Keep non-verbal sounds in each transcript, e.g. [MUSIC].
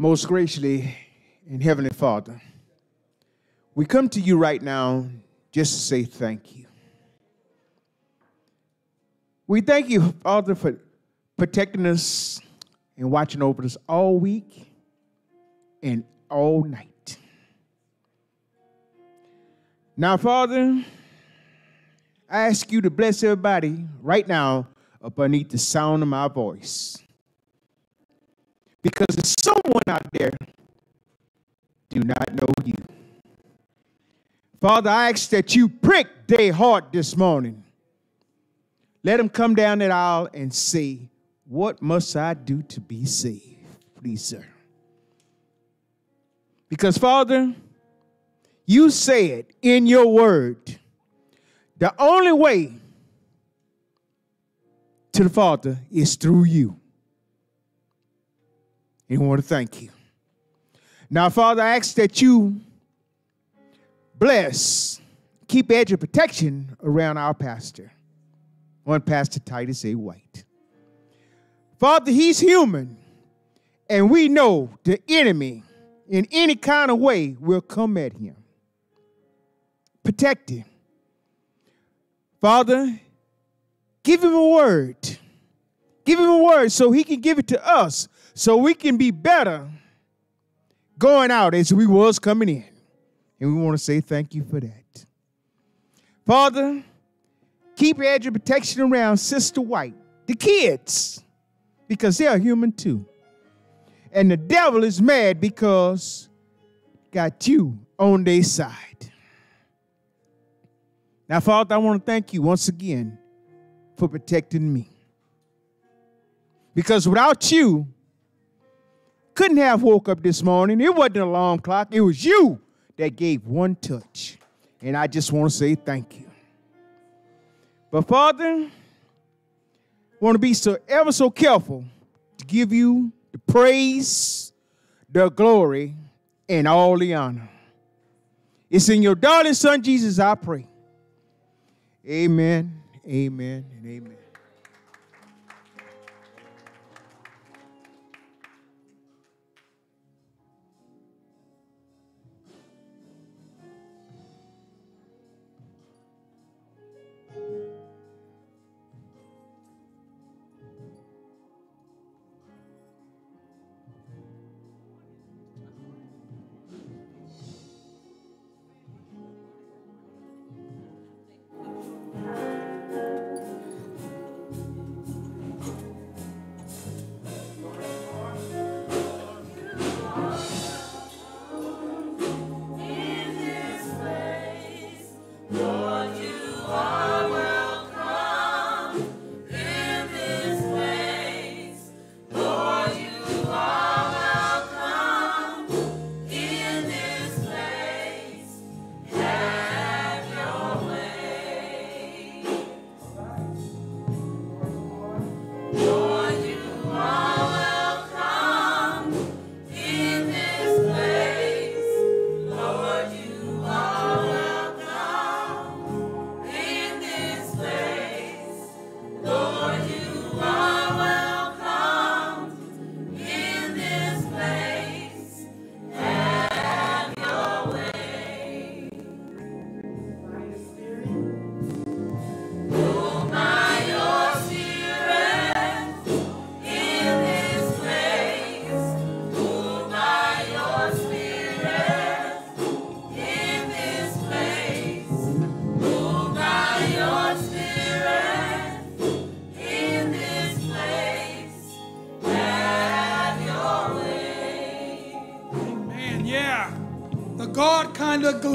Most graciously and Heavenly Father, we come to you right now just to say thank you. We thank you, Father, for protecting us and watching over us all week and all night. Now, Father, I ask you to bless everybody right now up beneath the sound of my voice. Because there's someone out there do not know you. Father, I ask that you prick their heart this morning. Let them come down that aisle and say, What must I do to be saved? Please, sir. Because, Father, you said in your word, the only way to the Father is through you. And we want to thank you. Now, Father, I ask that you bless, keep edge of protection around our pastor, one Pastor Titus A. White. Father, he's human, and we know the enemy in any kind of way will come at him. Protect him. Father, give him a word. Give him a word so he can give it to us so we can be better going out as we was coming in. And we want to say thank you for that. Father, keep your edge of protection around Sister White, the kids, because they're human too. And the devil is mad because got you on their side. Now, Father, I want to thank you once again for protecting me. Because without you, couldn't have woke up this morning. It wasn't an alarm clock. It was you that gave one touch. And I just want to say thank you. But Father, want to be so ever so careful to give you the praise, the glory, and all the honor. It's in your darling son Jesus I pray. Amen, amen, and amen. Amen.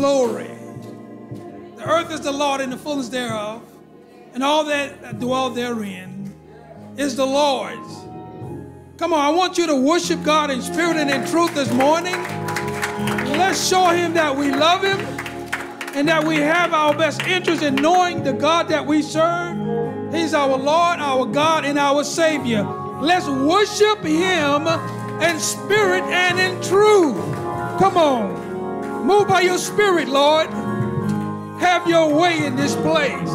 Glory. The earth is the Lord and the fullness thereof, and all that dwell therein is the Lord's. Come on, I want you to worship God in spirit and in truth this morning. Let's show Him that we love Him and that we have our best interest in knowing the God that we serve. He's our Lord, our God, and our Savior. Let's worship Him in spirit and in truth. Come on, move by your spirit, Lord. Have your way in this place.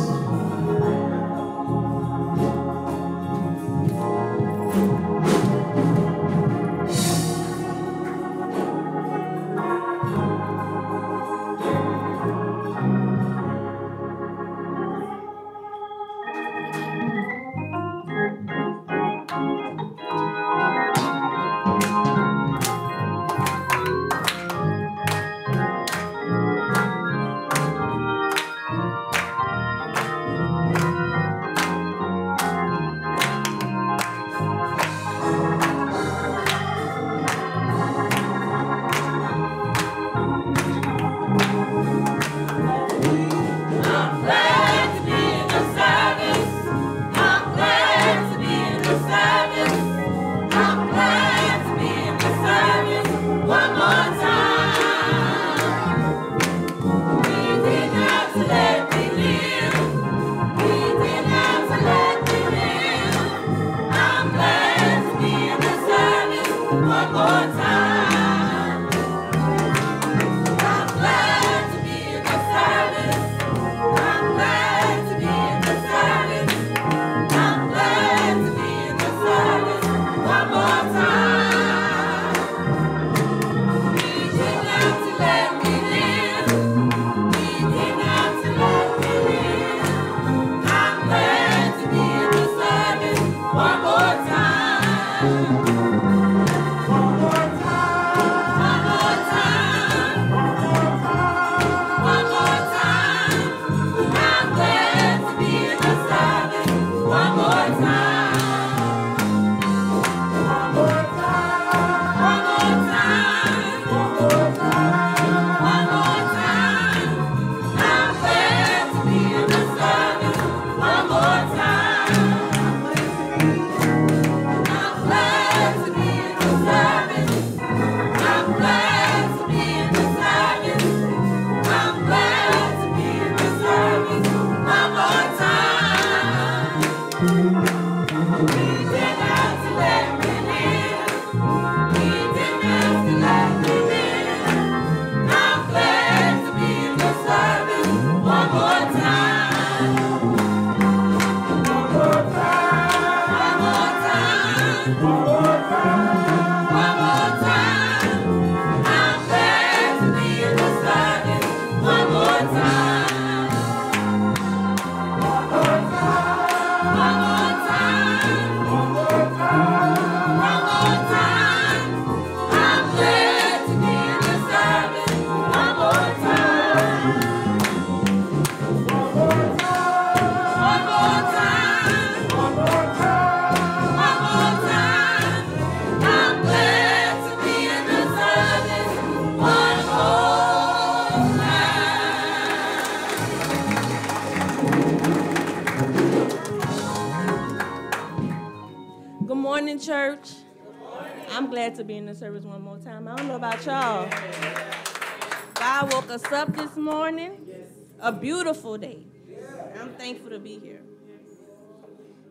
Thankful to be here.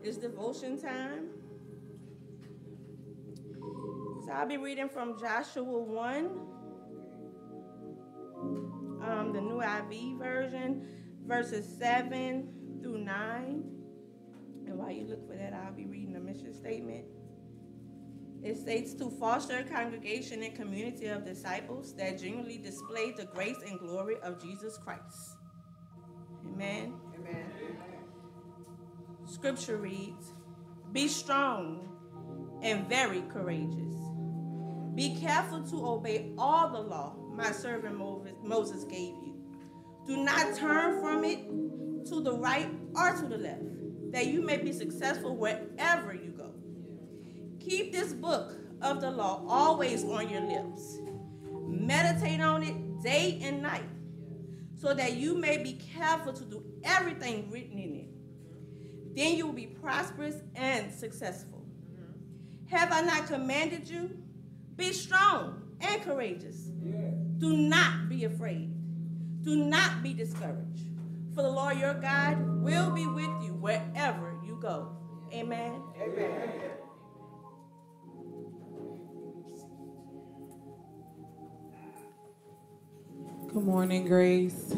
It's devotion time. So I'll be reading from Joshua 1, um, the NIV version, verses 7 through 9. And while you look for that, I'll be reading the mission statement. It states to foster a congregation and community of disciples that genuinely display the grace and glory of Jesus Christ. Amen. Scripture reads Be strong and very courageous. Be careful to obey all the law my servant Moses gave you. Do not turn from it to the right or to the left, that you may be successful wherever you go. Keep this book of the law always on your lips. Meditate on it day and night, so that you may be careful to do everything written in it. Then you will be prosperous and successful. Mm-hmm. Have I not commanded you? Be strong and courageous. Do not be afraid. Do not be discouraged. For the Lord your God will be with you wherever you go. Amen. Amen. Good morning, Grace.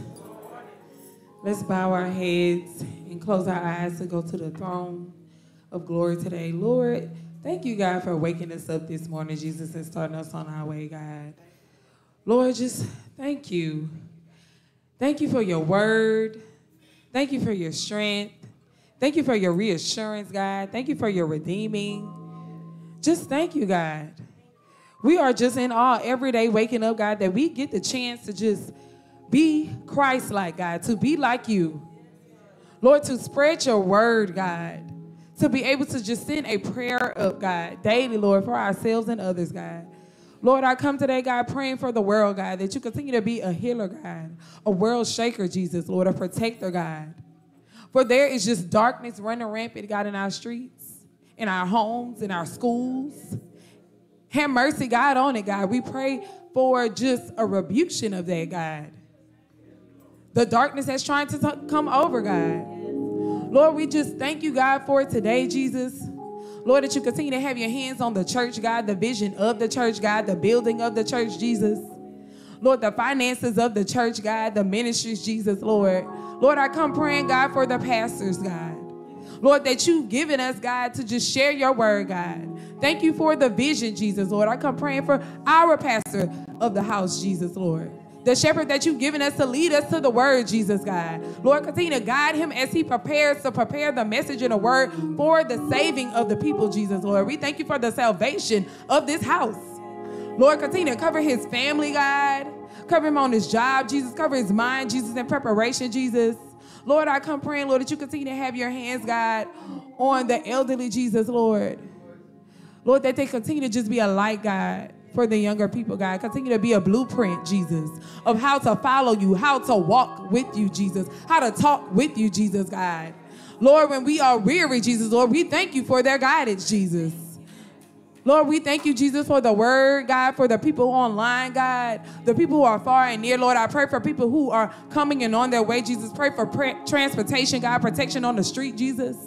Let's bow our heads and close our eyes to go to the throne of glory today. Lord, thank you, God, for waking us up this morning, Jesus, and starting us on our way, God. Lord, just thank you. Thank you for your word. Thank you for your strength. Thank you for your reassurance, God. Thank you for your redeeming. Just thank you, God. We are just in awe every day waking up, God, that we get the chance to just be Christ like, God, to be like you. Lord, to spread your word, God, to be able to just send a prayer up, God, daily, Lord, for ourselves and others, God. Lord, I come today, God, praying for the world, God, that you continue to be a healer, God, a world shaker, Jesus, Lord, a protector, God. For there is just darkness running rampant, God, in our streets, in our homes, in our schools. Have mercy, God, on it, God. We pray for just a rebuke of that, God. The darkness that's trying to t- come over, God. Lord, we just thank you, God, for today, Jesus. Lord, that you continue to have your hands on the church, God, the vision of the church, God, the building of the church, Jesus. Lord, the finances of the church, God, the ministries, Jesus, Lord. Lord, I come praying, God, for the pastors, God. Lord, that you've given us, God, to just share your word, God. Thank you for the vision, Jesus, Lord. I come praying for our pastor of the house, Jesus, Lord. The shepherd that you've given us to lead us to the word, Jesus, God. Lord, continue to guide him as he prepares to prepare the message and the word for the saving of the people, Jesus, Lord. We thank you for the salvation of this house. Lord, continue to cover his family, God. Cover him on his job, Jesus. Cover his mind, Jesus, in preparation, Jesus. Lord, I come praying, Lord, that you continue to have your hands, God, on the elderly, Jesus, Lord. Lord, that they continue to just be a light, God, for the younger people, God. Continue to be a blueprint, Jesus, of how to follow you, how to walk with you, Jesus, how to talk with you, Jesus, God. Lord, when we are weary, Jesus, Lord, we thank you for their guidance, Jesus. Lord, we thank you, Jesus, for the word, God, for the people online, God, the people who are far and near, Lord. I pray for people who are coming and on their way, Jesus. Pray for transportation, God, protection on the street, Jesus.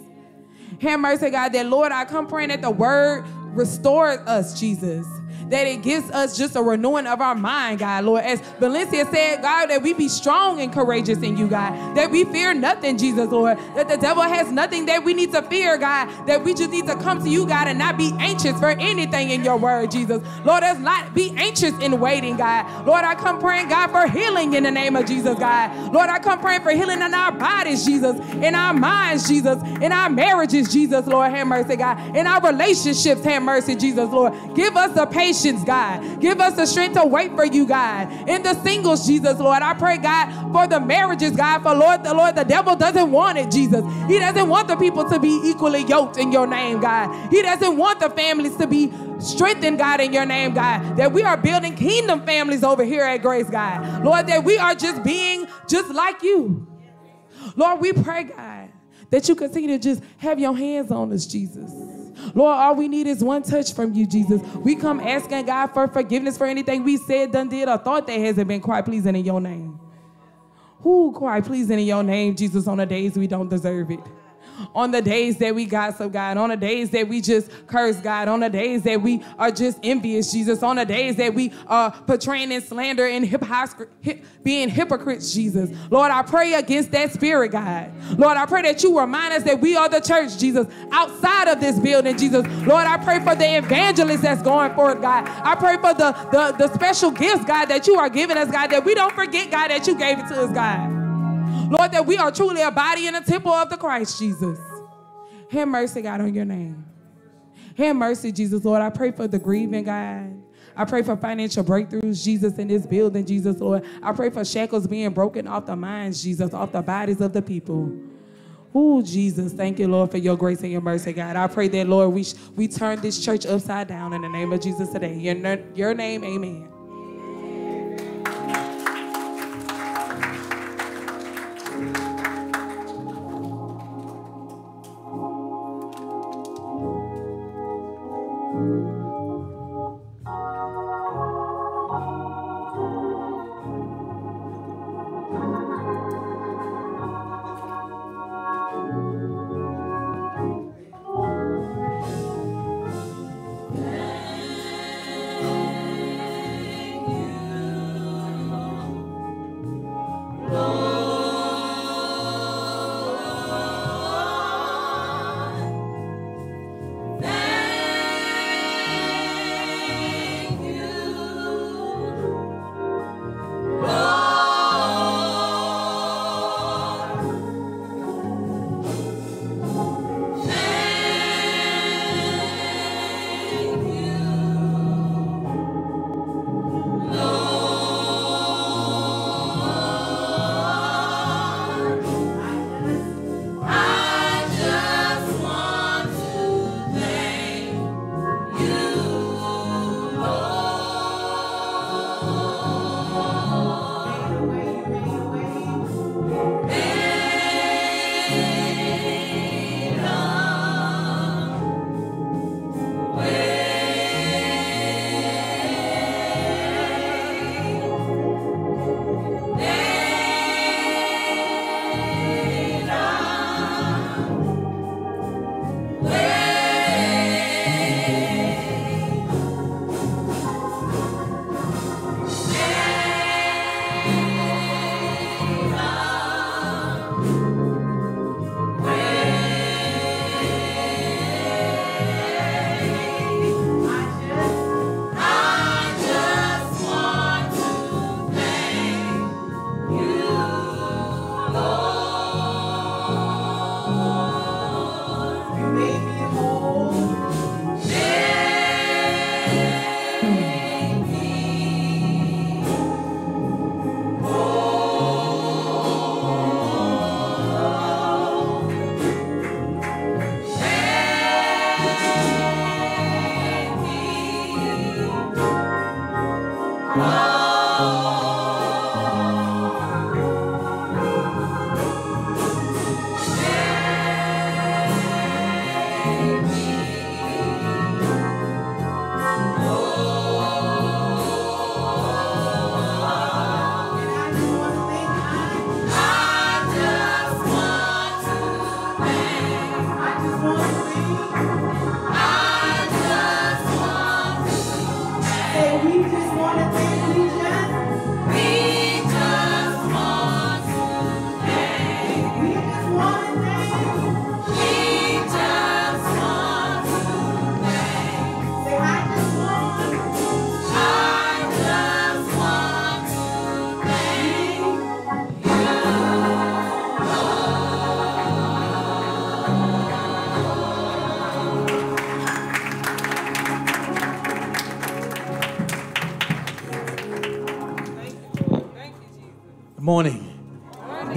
Have mercy, God, that, Lord, I come praying that the word restores us, Jesus that it gives us just a renewing of our mind, God, Lord. As Valencia said, God, that we be strong and courageous in you, God. That we fear nothing, Jesus, Lord. That the devil has nothing that we need to fear, God. That we just need to come to you, God, and not be anxious for anything in your word, Jesus. Lord, let's not be anxious in waiting, God. Lord, I come praying, God, for healing in the name of Jesus, God. Lord, I come praying for healing in our bodies, Jesus, in our minds, Jesus, in our marriages, Jesus, Lord, have mercy, God. In our relationships, have mercy, Jesus, Lord. Give us the patience God. Give us the strength to wait for you, God. In the singles, Jesus, Lord, I pray, God, for the marriages, God, for Lord, the Lord, the devil doesn't want it, Jesus. He doesn't want the people to be equally yoked in your name, God. He doesn't want the families to be strengthened, God, in your name, God. That we are building kingdom families over here at Grace, God. Lord, that we are just being just like you. Lord, we pray, God, that you continue to just have your hands on us, Jesus. Lord, all we need is one touch from you, Jesus. We come asking God for forgiveness for anything we said, done, did, or thought that hasn't been quite pleasing in your name. Who quite pleasing in your name, Jesus, on the days we don't deserve it? On the days that we gossip, God, on the days that we just curse, God, on the days that we are just envious, Jesus, on the days that we are portraying in slander and hip, being hypocrites, Jesus. Lord, I pray against that spirit, God. Lord, I pray that you remind us that we are the church, Jesus, outside of this building, Jesus. Lord, I pray for the evangelist that's going forth, God. I pray for the, the, the special gifts, God, that you are giving us, God, that we don't forget, God, that you gave it to us, God. Lord, that we are truly a body and a temple of the Christ Jesus. Have mercy, God, on your name. Have mercy, Jesus, Lord. I pray for the grieving, God. I pray for financial breakthroughs, Jesus, in this building, Jesus, Lord. I pray for shackles being broken off the minds, Jesus, off the bodies of the people. Oh, Jesus, thank you, Lord, for your grace and your mercy, God. I pray that, Lord, we, we turn this church upside down in the name of Jesus today. Your, your name, amen.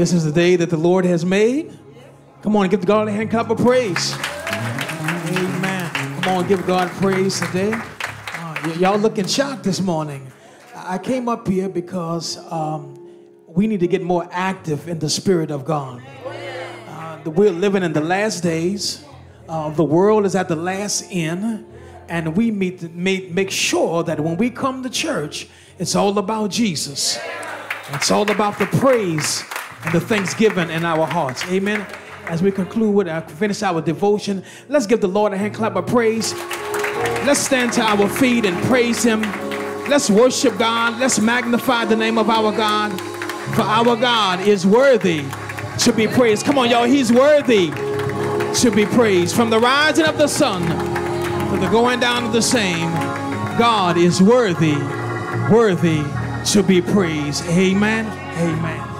This is the day that the Lord has made. Come on, give God a hand clap of praise. Amen. Come on, give God praise today. Uh, y'all looking shocked this morning. I came up here because um, we need to get more active in the Spirit of God. Uh, we're living in the last days. Uh, the world is at the last end, and we need to make, make sure that when we come to church, it's all about Jesus. It's all about the praise and the thanksgiving in our hearts. Amen. As we conclude with our finish our devotion, let's give the Lord a hand clap of praise. Let's stand to our feet and praise Him. Let's worship God. Let's magnify the name of our God. For our God is worthy to be praised. Come on, y'all. He's worthy to be praised. From the rising of the sun to the going down of the same, God is worthy, worthy to be praised. Amen. Amen.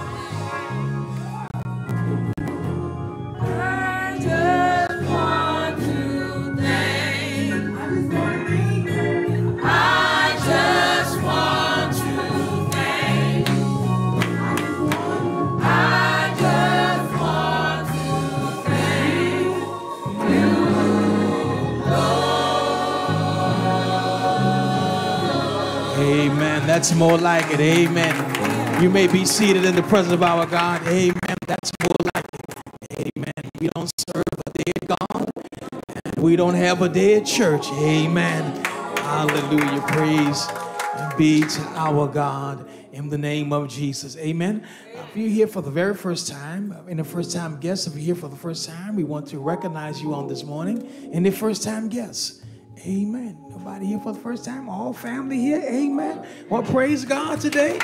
That's more like it. Amen. You may be seated in the presence of our God. Amen. That's more like it. Amen. We don't serve a dead God. We don't have a dead church. Amen. Hallelujah. Praise and be to our God in the name of Jesus. Amen. Uh, If you're here for the very first time, uh, and the first time guests, if you're here for the first time, we want to recognize you on this morning. And the first time guests, amen. Nobody here for the first time? All family here? Amen. Well, praise God today.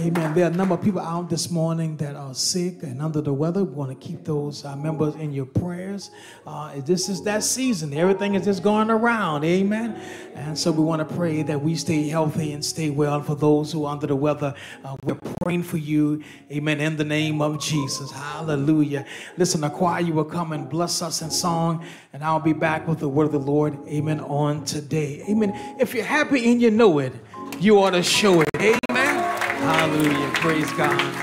Amen. There are a number of people out this morning that are sick and under the weather. We want to keep those uh, members in your prayers. Uh, this is that season. Everything is just going around. Amen. And so we want to pray that we stay healthy and stay well. For those who are under the weather, uh, we're praying for you. Amen. In the name of Jesus. Hallelujah. Listen, the choir, you will come and bless us in song, and I'll be back with the word of the Lord. Amen. On today. Amen. If you're happy and you know it, you ought to show it. Amen. Hallelujah. Praise God.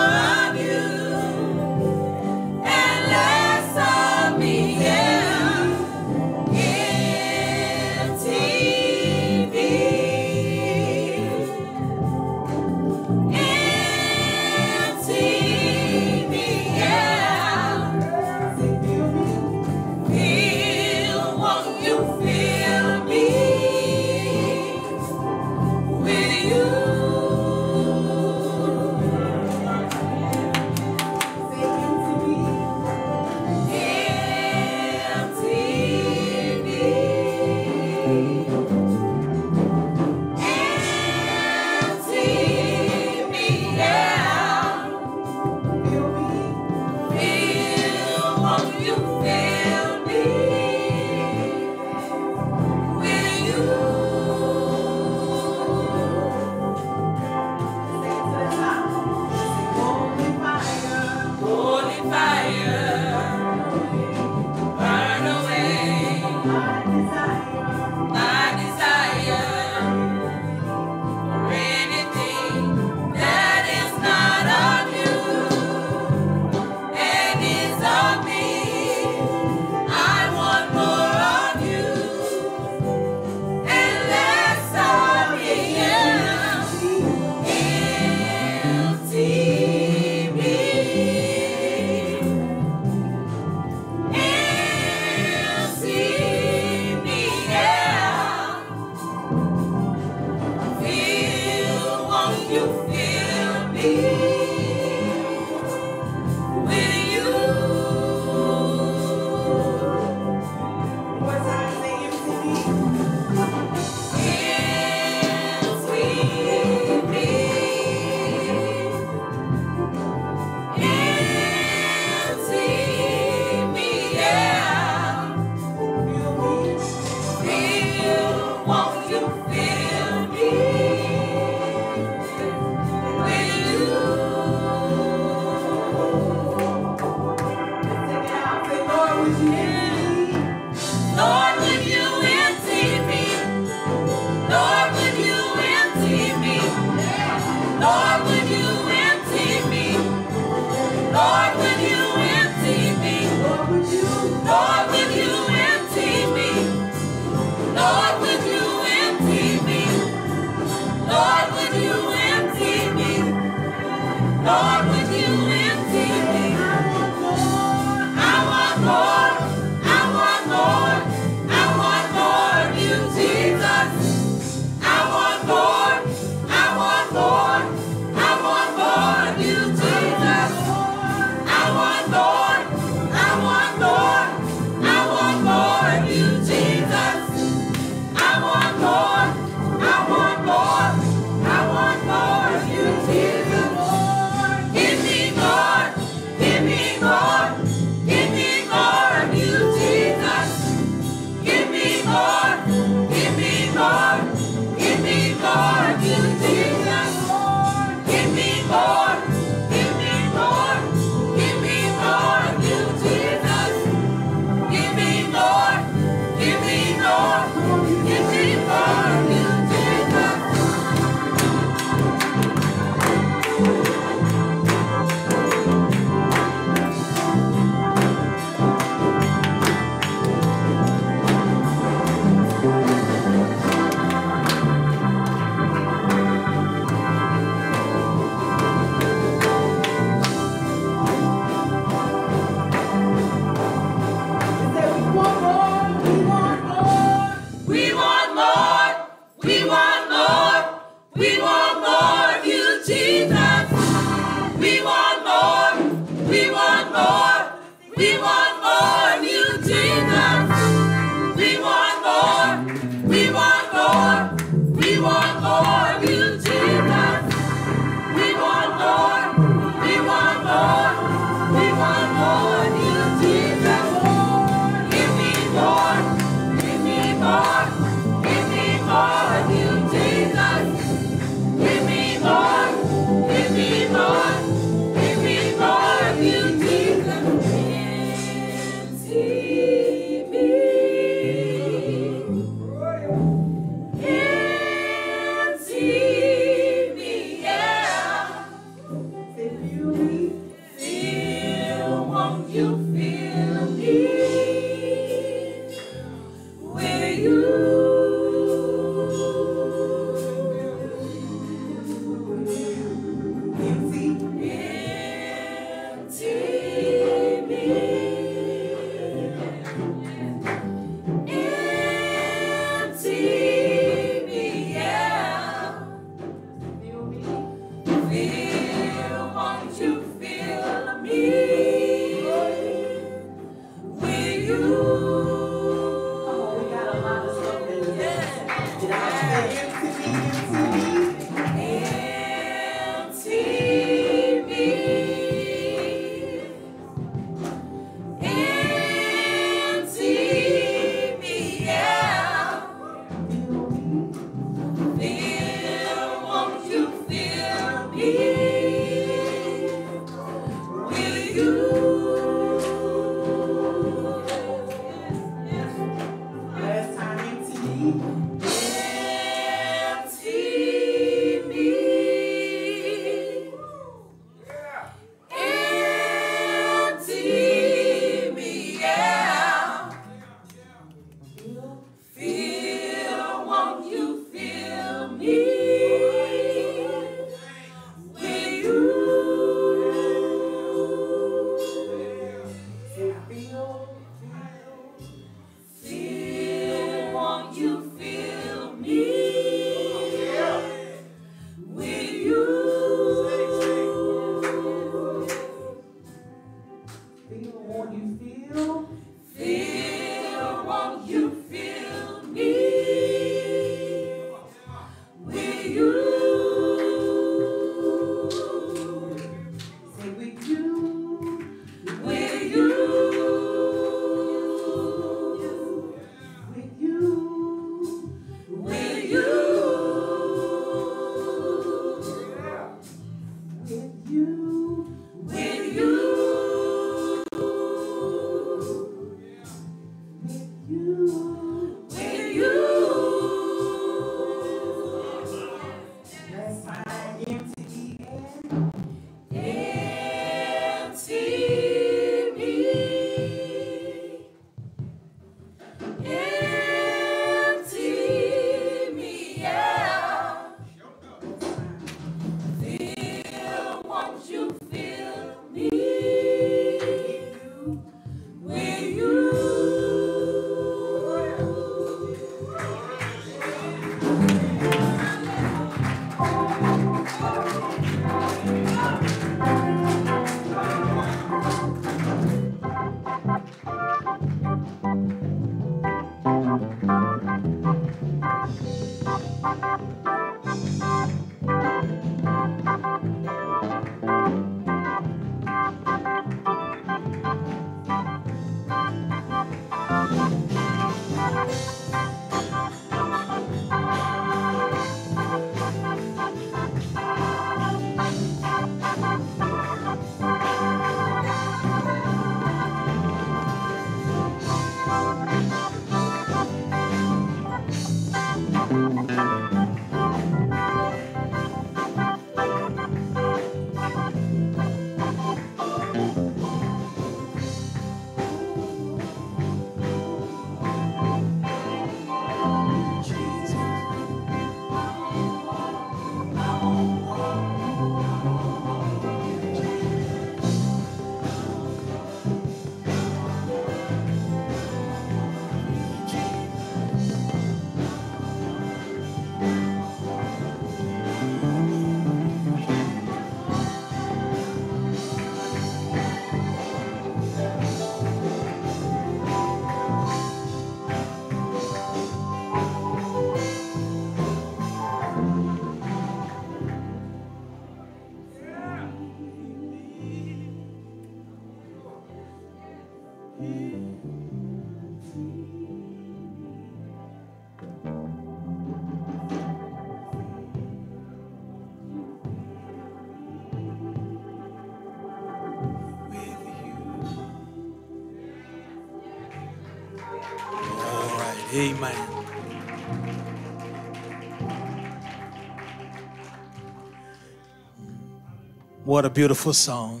Beautiful song.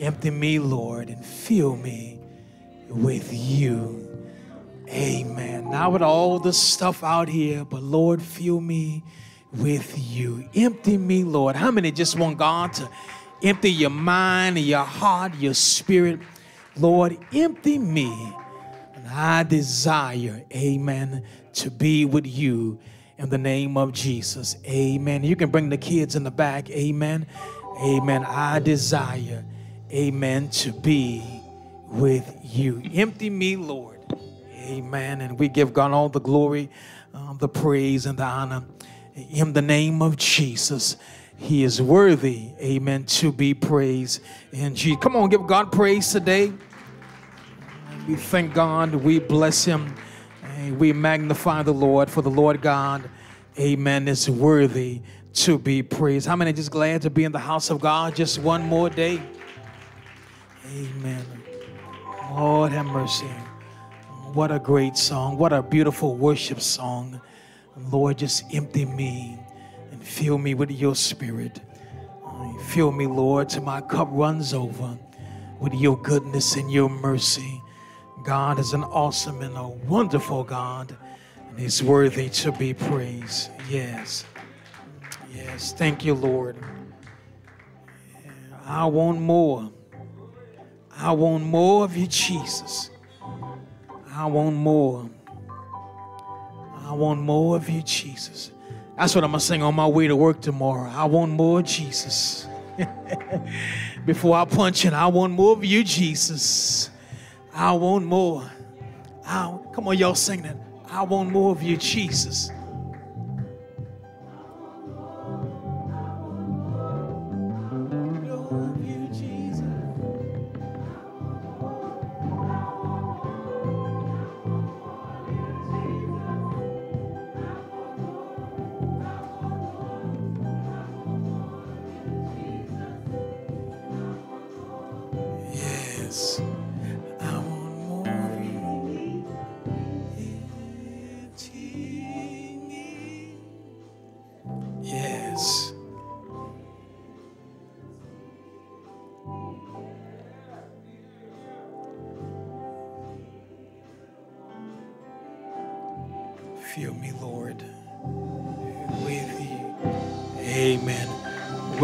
Empty me, Lord, and fill me with you. Amen. Not with all the stuff out here, but Lord, fill me with you. Empty me, Lord. How many just want God to empty your mind, your heart, your spirit? Lord, empty me. And I desire, amen, to be with you in the name of Jesus. Amen. You can bring the kids in the back. Amen. Amen. I desire, amen, to be with you. Empty me, Lord. Amen. And we give God all the glory, um, the praise, and the honor in the name of Jesus. He is worthy, amen, to be praised. And Jesus, come on, give God praise today. We thank God, we bless Him, and we magnify the Lord, for the Lord God, amen, is worthy to be praised. How many just glad to be in the house of God just one more day? Amen. Lord have mercy. What a great song. What a beautiful worship song. Lord, just empty me and fill me with your spirit. Fill me, Lord, till my cup runs over with your goodness and your mercy. God is an awesome and a wonderful God, and He's worthy to be praised. Yes. Yes. Thank you, Lord. I want more. I want more of you, Jesus. I want more. I want more of you, Jesus. That's what I'm going to sing on my way to work tomorrow. I want more Jesus. [LAUGHS] Before I punch in, I want more of you, Jesus. I want more. I, come on, y'all sing that. I want more of you, Jesus.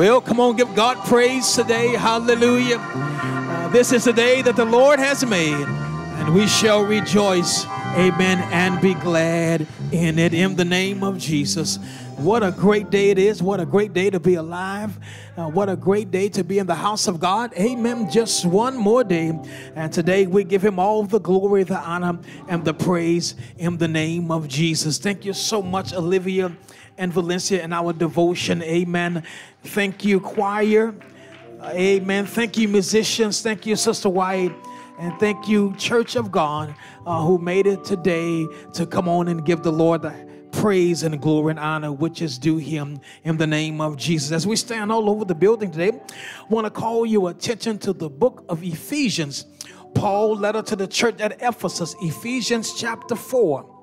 Well, come on, give God praise today. Hallelujah. Uh, this is the day that the Lord has made, and we shall rejoice. Amen. And be glad in it in the name of Jesus. What a great day it is. What a great day to be alive. Uh, what a great day to be in the house of God. Amen. Just one more day. And today we give him all the glory, the honor, and the praise in the name of Jesus. Thank you so much, Olivia and Valencia, in our devotion. Amen. Thank you, choir. Amen. Thank you, musicians. Thank you, Sister White. And thank you, Church of God, uh, who made it today to come on and give the Lord the praise and glory and honor which is due him in the name of Jesus. As we stand all over the building today, I want to call your attention to the book of Ephesians. Paul letter to the church at Ephesus, Ephesians chapter 4.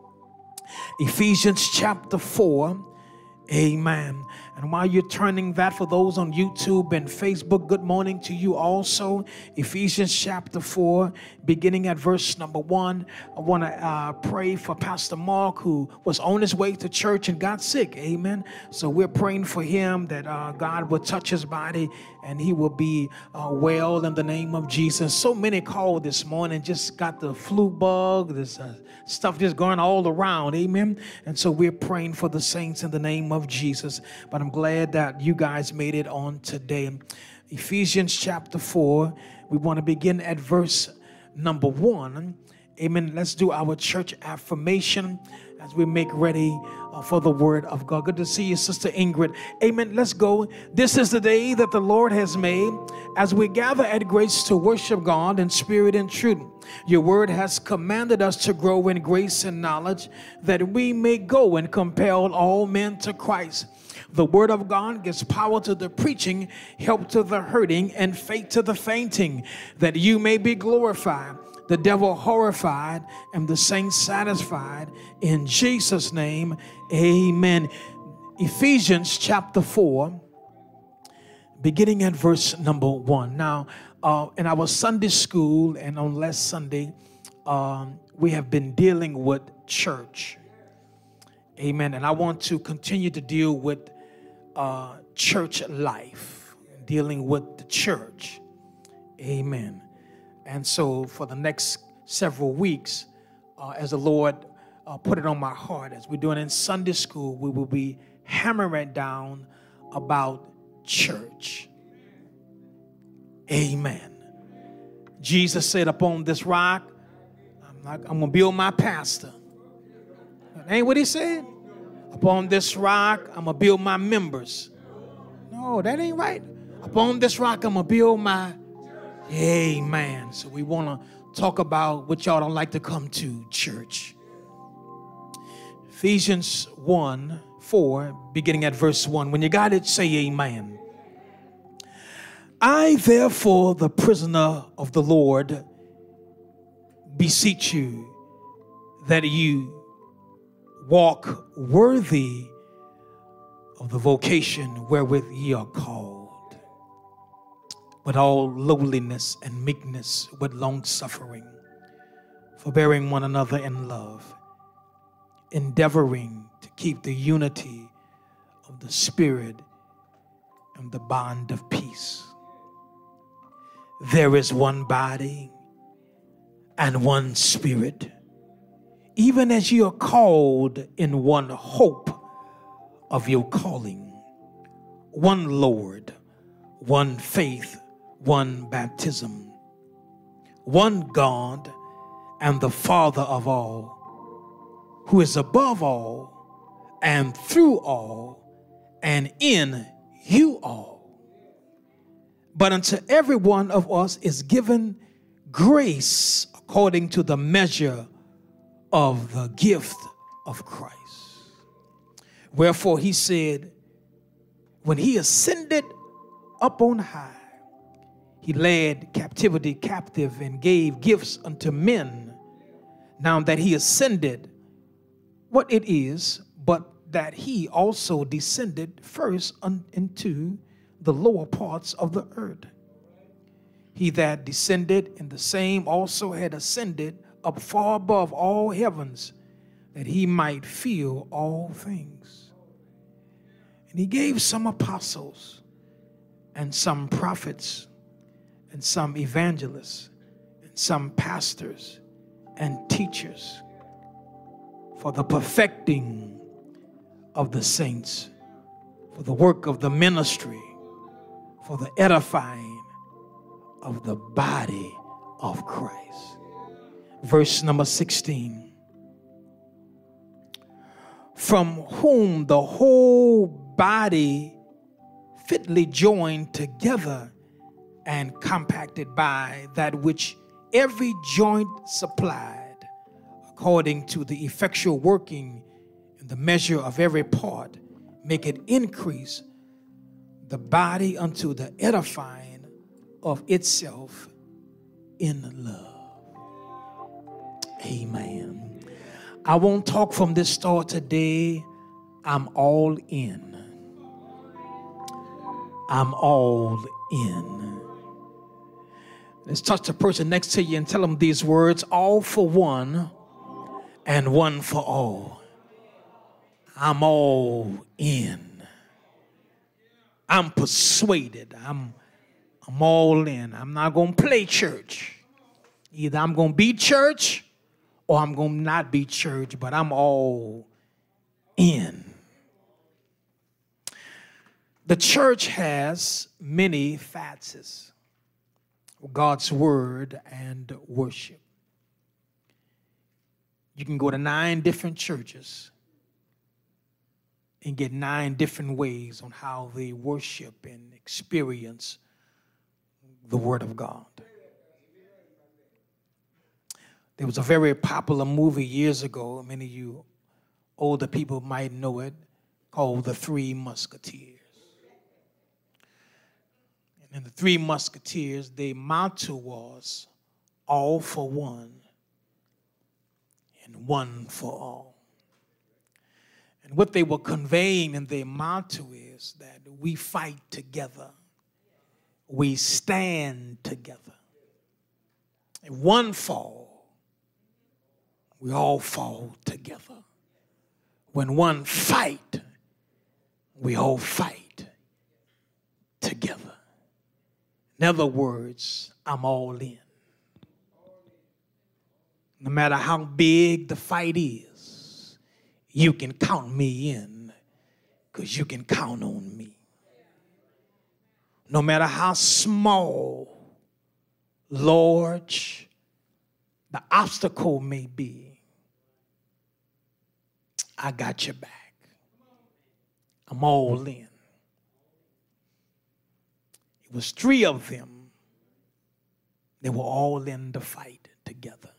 Ephesians chapter 4. Amen. And while you're turning that for those on YouTube and Facebook, good morning to you also. Ephesians chapter 4, beginning at verse number 1. I want to uh, pray for Pastor Mark, who was on his way to church and got sick. Amen. So we're praying for him that uh, God will touch his body and he will be uh, well in the name of Jesus. So many called this morning, just got the flu bug, this uh, stuff just going all around. Amen. And so we're praying for the saints in the name of Jesus. But I'm glad that you guys made it on today. Ephesians chapter 4, we want to begin at verse number 1. Amen. Let's do our church affirmation as we make ready uh, for the word of God. Good to see you, Sister Ingrid. Amen. Let's go. This is the day that the Lord has made as we gather at grace to worship God in spirit and truth. Your word has commanded us to grow in grace and knowledge that we may go and compel all men to Christ. The word of God gives power to the preaching, help to the hurting, and faith to the fainting, that you may be glorified. the devil horrified, and the saints satisfied. In Jesus' name, amen. Ephesians chapter 4, beginning at verse number 1. Now, uh, in our Sunday school and on last Sunday, um, we have been dealing with church. Amen. And I want to continue to deal with uh, church life, dealing with the church. Amen. And so for the next several weeks, uh, as the Lord uh, put it on my heart, as we're doing in Sunday school, we will be hammering down about church. Amen. Jesus said, Upon this rock, I'm, I'm going to build my pastor. Ain't what he said. Upon this rock, I'm going to build my members. No, that ain't right. Upon this rock, I'm going to build my. Amen. So we want to talk about what y'all don't like to come to, church. Ephesians 1 4, beginning at verse 1. When you got it, say amen. I, therefore, the prisoner of the Lord, beseech you that you walk worthy of the vocation wherewith ye are called, with all lowliness and meekness, with long suffering, forbearing one another in love, endeavoring to keep the unity of the Spirit and the bond of peace. There is one body and one spirit, even as you are called in one hope of your calling, one Lord, one faith, one baptism, one God and the Father of all, who is above all and through all and in you all. But unto every one of us is given grace according to the measure of the gift of Christ. Wherefore he said, when he ascended up on high, he led captivity captive and gave gifts unto men. Now that he ascended, what it is, but that he also descended first into the lower parts of the earth. He that descended in the same also had ascended up far above all heavens that he might fill all things. And he gave some apostles and some prophets and some evangelists and some pastors and teachers for the perfecting of the saints, for the work of the ministry for the edifying of the body of Christ. Verse number 16. From whom the whole body fitly joined together and compacted by that which every joint supplied, according to the effectual working in the measure of every part, make it increase the body unto the edifying of itself in love. Amen. I won't talk from this store today. I'm all in. I'm all in. Let's touch the person next to you and tell them these words all for one and one for all. I'm all in. I'm persuaded. I'm, I'm all in. I'm not going to play church. Either I'm going to be church or I'm going to not be church, but I'm all in. The church has many facets God's word and worship. You can go to nine different churches and get nine different ways on how they worship and experience the Word of God. There was a very popular movie years ago, many of you older people might know it, called The Three Musketeers. And in The Three Musketeers, their motto was all for one and one for all. And what they were conveying in their motto is that we fight together, we stand together. If one fall, we all fall together. When one fight, we all fight together. In other words, I'm all in. No matter how big the fight is, you can count me in because you can count on me. No matter how small, large the obstacle may be, I got your back. I'm all in. It was three of them. They were all in the fight together.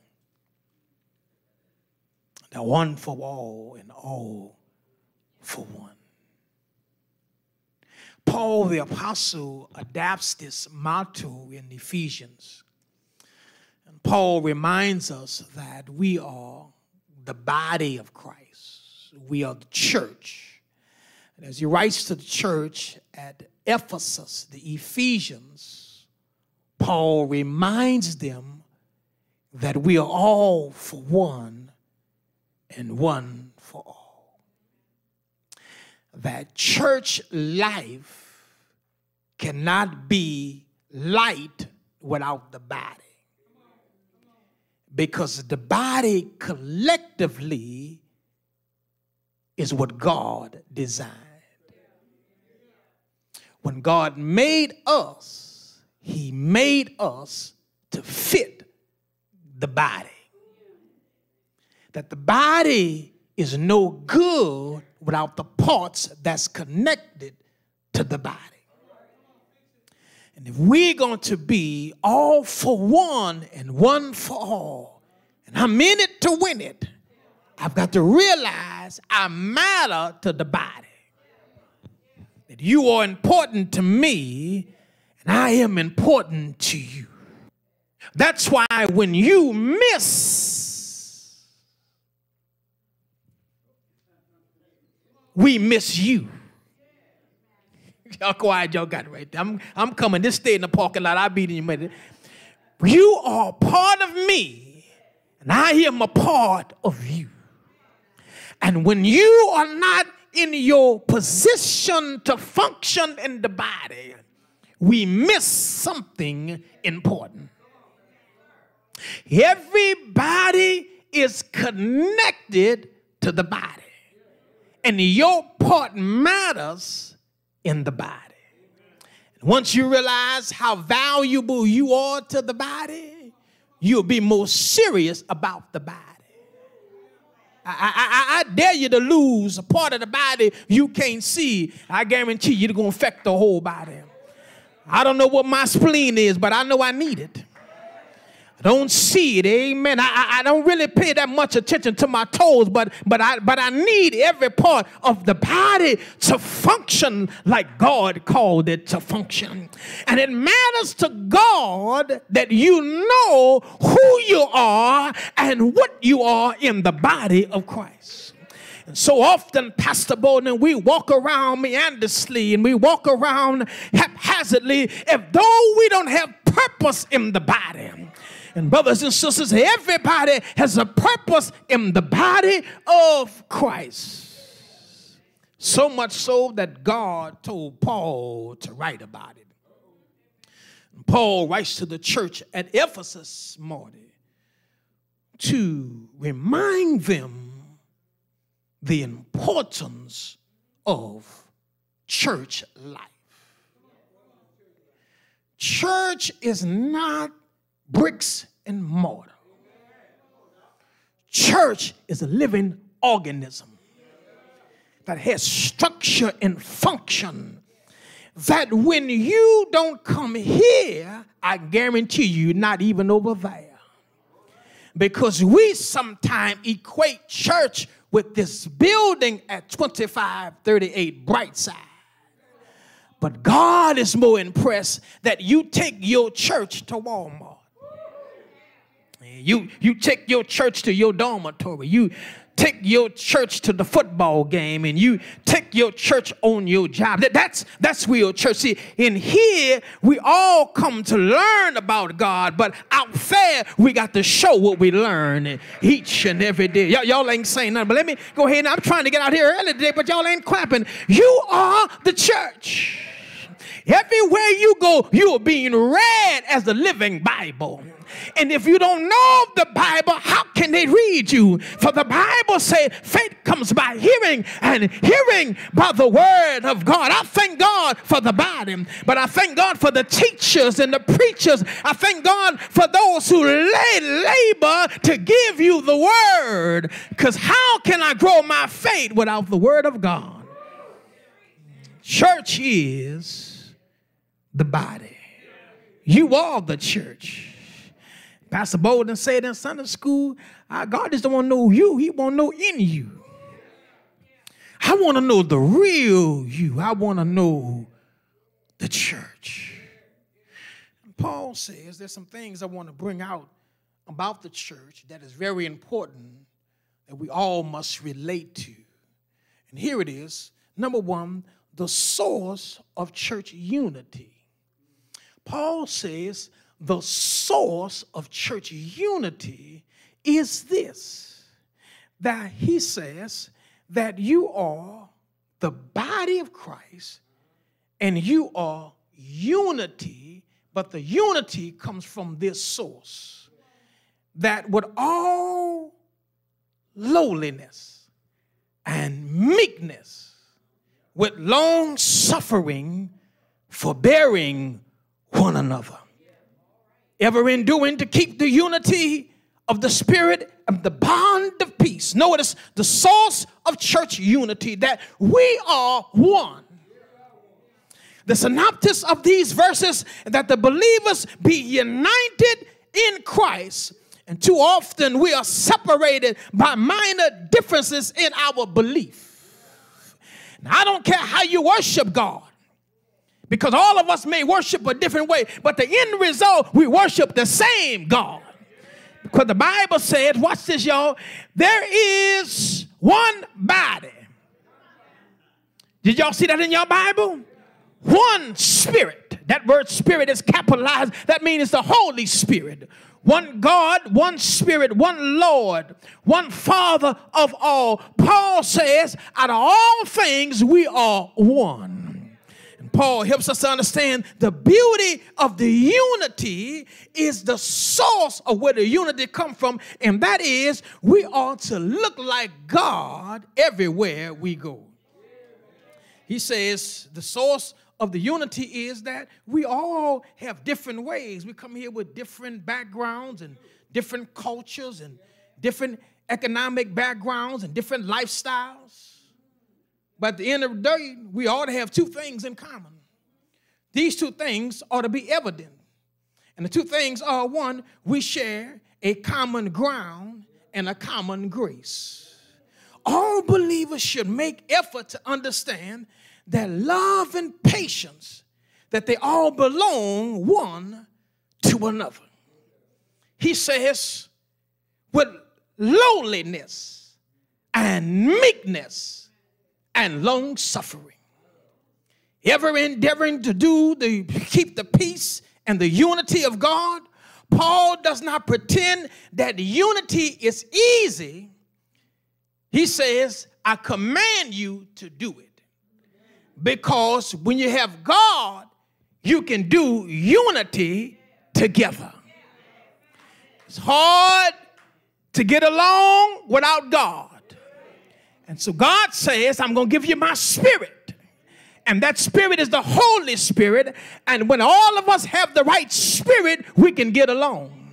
They're one for all and all for one. Paul the apostle adapts this motto in Ephesians. Paul reminds us that we are the body of Christ. We are the church. And as he writes to the church at Ephesus, the Ephesians, Paul reminds them that we are all for one and one for all. That church life cannot be light without the body. Because the body collectively is what God designed. When God made us, He made us to fit the body. That the body is no good without the parts that's connected to the body. And if we're going to be all for one and one for all, and I'm in it to win it, I've got to realize I matter to the body. That you are important to me, and I am important to you. That's why when you miss, we miss you. [LAUGHS] Y'all quiet, y'all got it right there. I'm, I'm coming. This stay in the parking lot. I'll be in a minute. You are part of me, and I am a part of you. And when you are not in your position to function in the body, we miss something important. Everybody is connected to the body, and your part matters in the body. Once you realize how valuable you are to the body, you'll be more serious about the body. I, I, I, dare you to lose a part of the body you can't see. I guarantee you it's going to affect the whole body. I don't know what my spleen is, but I know I need it. I don't see it, amen. I, I don't really pay that much attention to my toes, but but I but I need every part of the body to function like God called it to function. And it matters to God that you know who you are and what you are in the body of Christ. And so often, Pastor Bowden, we walk around meanderously and we walk around haphazardly as though we don't have purpose in the body. And brothers and sisters, everybody has a purpose in the body of Christ. So much so that God told Paul to write about it. Paul writes to the church at Ephesus morning to remind them the importance of church life. Church is not bricks and mortar. Church is a living organism that has structure and function. That when you don't come here, I guarantee you, not even over there. Because we sometimes equate church with this building at 2538 Brightside. But God is more impressed that you take your church to Walmart You, you take your church to your dormitory. You take your church to the football game and you take your church on your job. That, that's, that's real church. See, in here, we all come to learn about God, but out there, we got to show what we learn each and every day. Y'all, y'all ain't saying nothing, but let me go ahead. And I'm trying to get out here early today, but y'all ain't clapping. You are the church. Everywhere you go, you are being read as the living Bible. And if you don't know the Bible, how can they read you? For the Bible says faith comes by hearing, and hearing by the word of God. I thank God for the body, but I thank God for the teachers and the preachers. I thank God for those who lay labor to give you the word. Because how can I grow my faith without the word of God? Church is the body. You are the church. Pastor Bolden said in Sunday school, God just don't want to know you, He want to know in you. I want to know the real you. I want to know the church. Paul says there's some things I want to bring out about the church that is very important that we all must relate to. And here it is. Number one, the source of church unity. Paul says the source of church unity is this that he says that you are the body of Christ and you are unity, but the unity comes from this source that with all lowliness and meekness, with long suffering, forbearing one another ever enduring to keep the unity of the Spirit and the bond of peace. Notice the source of church unity that we are one. The synopsis of these verses that the believers be united in Christ. And too often we are separated by minor differences in our belief. I don't care how you worship God. Because all of us may worship a different way, but the end result, we worship the same God. Because the Bible says, watch this, y'all, there is one body. Did y'all see that in your Bible? One spirit. That word spirit is capitalized. That means it's the Holy Spirit. One God, one Spirit, one Lord, one Father of all. Paul says, out of all things, we are one. Paul helps us to understand the beauty of the unity is the source of where the unity come from, and that is we are to look like God everywhere we go. He says the source of the unity is that we all have different ways. We come here with different backgrounds and different cultures and different economic backgrounds and different lifestyles. But at the end of the day, we ought to have two things in common. These two things ought to be evident. And the two things are one, we share a common ground and a common grace. All believers should make effort to understand that love and patience, that they all belong one to another. He says, with lowliness and meekness and long suffering. Ever endeavoring to do the keep the peace and the unity of God. Paul does not pretend that unity is easy. He says, I command you to do it. Because when you have God, you can do unity together. It's hard to get along without God. And so God says, I'm going to give you my spirit. And that spirit is the Holy Spirit. And when all of us have the right spirit, we can get along.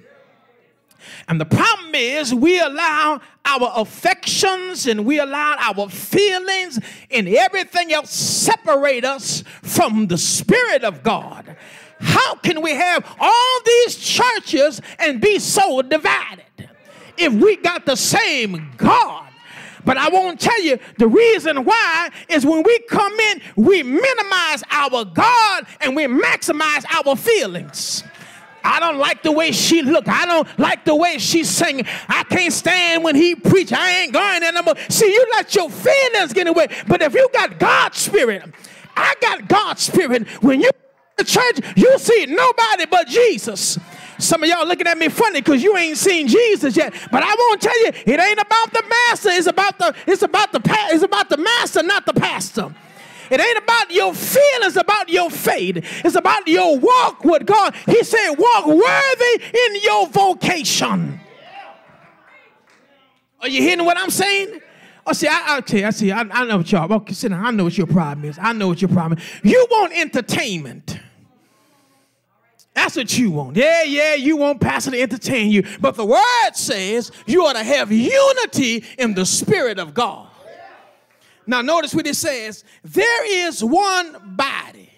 And the problem is, we allow our affections and we allow our feelings and everything else separate us from the Spirit of God. How can we have all these churches and be so divided if we got the same God? But I won't tell you the reason why is when we come in, we minimize our God and we maximize our feelings. I don't like the way she look. I don't like the way she's singing. I can't stand when he preach. I ain't going there no more. See, you let your feelings get away. But if you got God's spirit, I got God's spirit. When you the church, you see nobody but Jesus. Some of y'all looking at me funny because you ain't seen Jesus yet. But I won't tell you, it ain't about the master. It's about the it's about the it's about the master, not the pastor. It ain't about your feelings, about your faith. It's about your walk with God. He said, walk worthy in your vocation. Are you hearing what I'm saying? Oh, see, I, okay, I see. I, I know what y'all. Okay, sit down. I know what your problem is. I know what your problem is. You want entertainment. That's what you want. Yeah, yeah, you want pastor to entertain you. But the word says you ought to have unity in the spirit of God. Now, notice what it says there is one body.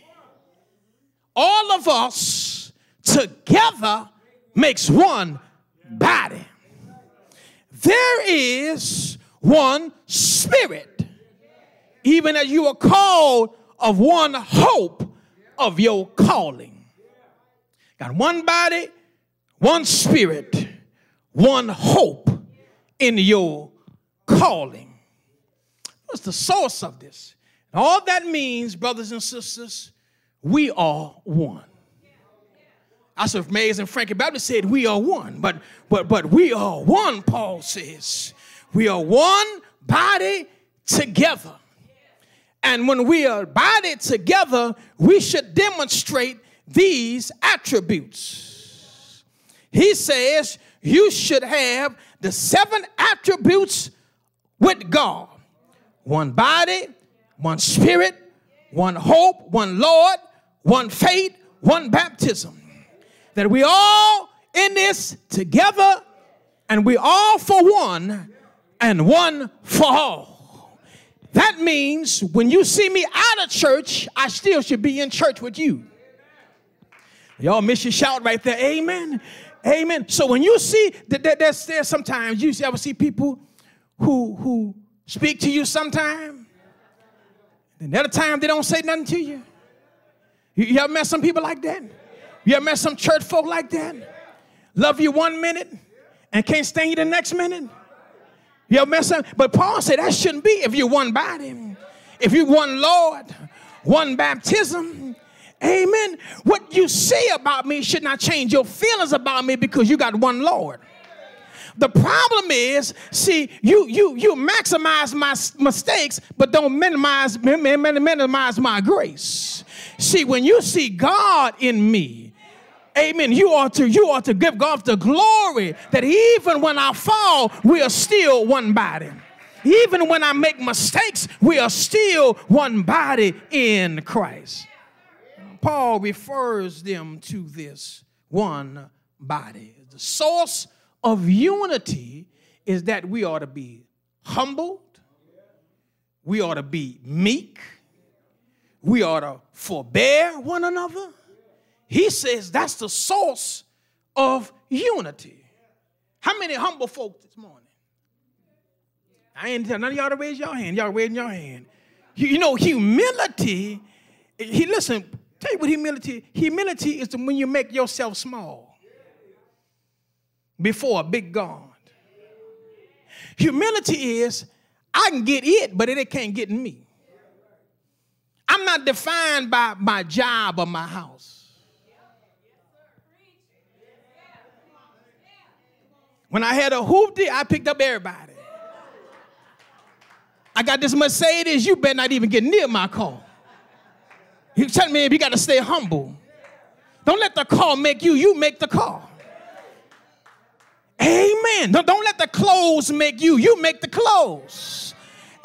All of us together makes one body. There is one spirit, even as you are called of one hope of your calling. Got one body, one spirit, one hope in your calling. What's the source of this? all that means, brothers and sisters, we are one. I said, Mays and Frankie Baptist said we are one, but but but we are one, Paul says. We are one body together. And when we are body together, we should demonstrate these attributes. He says you should have the seven attributes with God one body, one spirit, one hope, one Lord, one faith, one baptism. That we all in this together and we all for one and one for all. That means when you see me out of church, I still should be in church with you. Y'all miss your shout right there. Amen. Amen. So when you see that there's, there's sometimes you ever see people who who speak to you sometime. And the other time they don't say nothing to you. You, you ever met some people like that? You ever met some church folk like that? Love you one minute and can't stand you the next minute? You ever met some? But Paul said that shouldn't be if you're one body, if you're one Lord, one baptism. Amen. What you say about me should not change your feelings about me because you got one Lord. The problem is, see, you you you maximize my mistakes, but don't minimize minimize my grace. See, when you see God in me, Amen. You ought to you ought to give God the glory that even when I fall, we are still one body. Even when I make mistakes, we are still one body in Christ. Paul refers them to this one body. The source of unity is that we ought to be humbled, we ought to be meek, we ought to forbear one another. He says that's the source of unity. How many humble folk this morning? I ain't tell none of y'all to raise your hand. Y'all raising your hand. You, you know, humility, he listen, tell you what humility, humility is when you make yourself small before a big God. Humility is I can get it, but it can't get me. I'm not defined by my job or my house. When I had a hoopty, I picked up everybody. I got this Mercedes, you better not even get near my car. He telling me you got to stay humble. Don't let the car make you, you make the car. Amen. Don't, don't let the clothes make you. You make the clothes.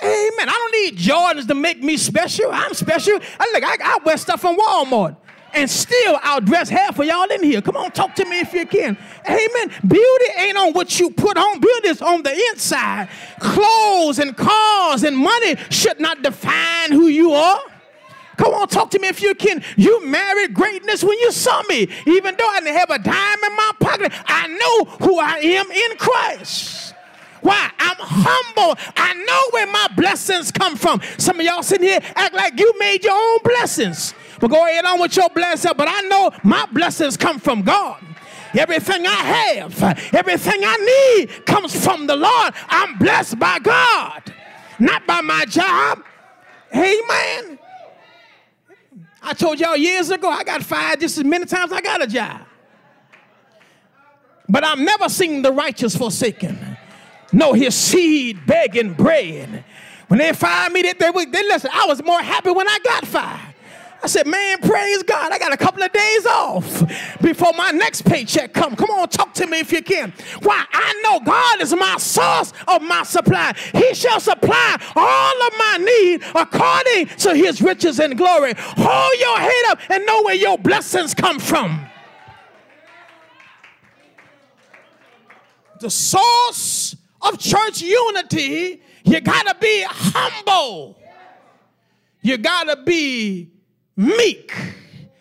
Amen. I don't need Jordans to make me special. I'm special. I, look, I, I wear stuff from Walmart and still outdress half of y'all in here. Come on, talk to me if you can. Amen. Beauty ain't on what you put on, beauty is on the inside. Clothes and cars and money should not define who you are. Come on, talk to me if you can. You married greatness when you saw me. Even though I didn't have a dime in my pocket, I know who I am in Christ. Why? I'm humble. I know where my blessings come from. Some of y'all sitting here act like you made your own blessings. But go ahead on with your blessing. But I know my blessings come from God. Everything I have, everything I need comes from the Lord. I'm blessed by God, not by my job. Amen. I told y'all years ago, I got fired just as many times I got a job. But I've never seen the righteous forsaken, no his seed begging bread. When they fired me, they, they, they listen, I was more happy when I got fired. I said, man, praise God. I got a couple of days off before my next paycheck come. Come on, talk to me if you can. Why? I know God is my source of my supply. He shall supply all of my need according to his riches and glory. Hold your head up and know where your blessings come from. The source of church unity, you gotta be humble. You gotta be meek.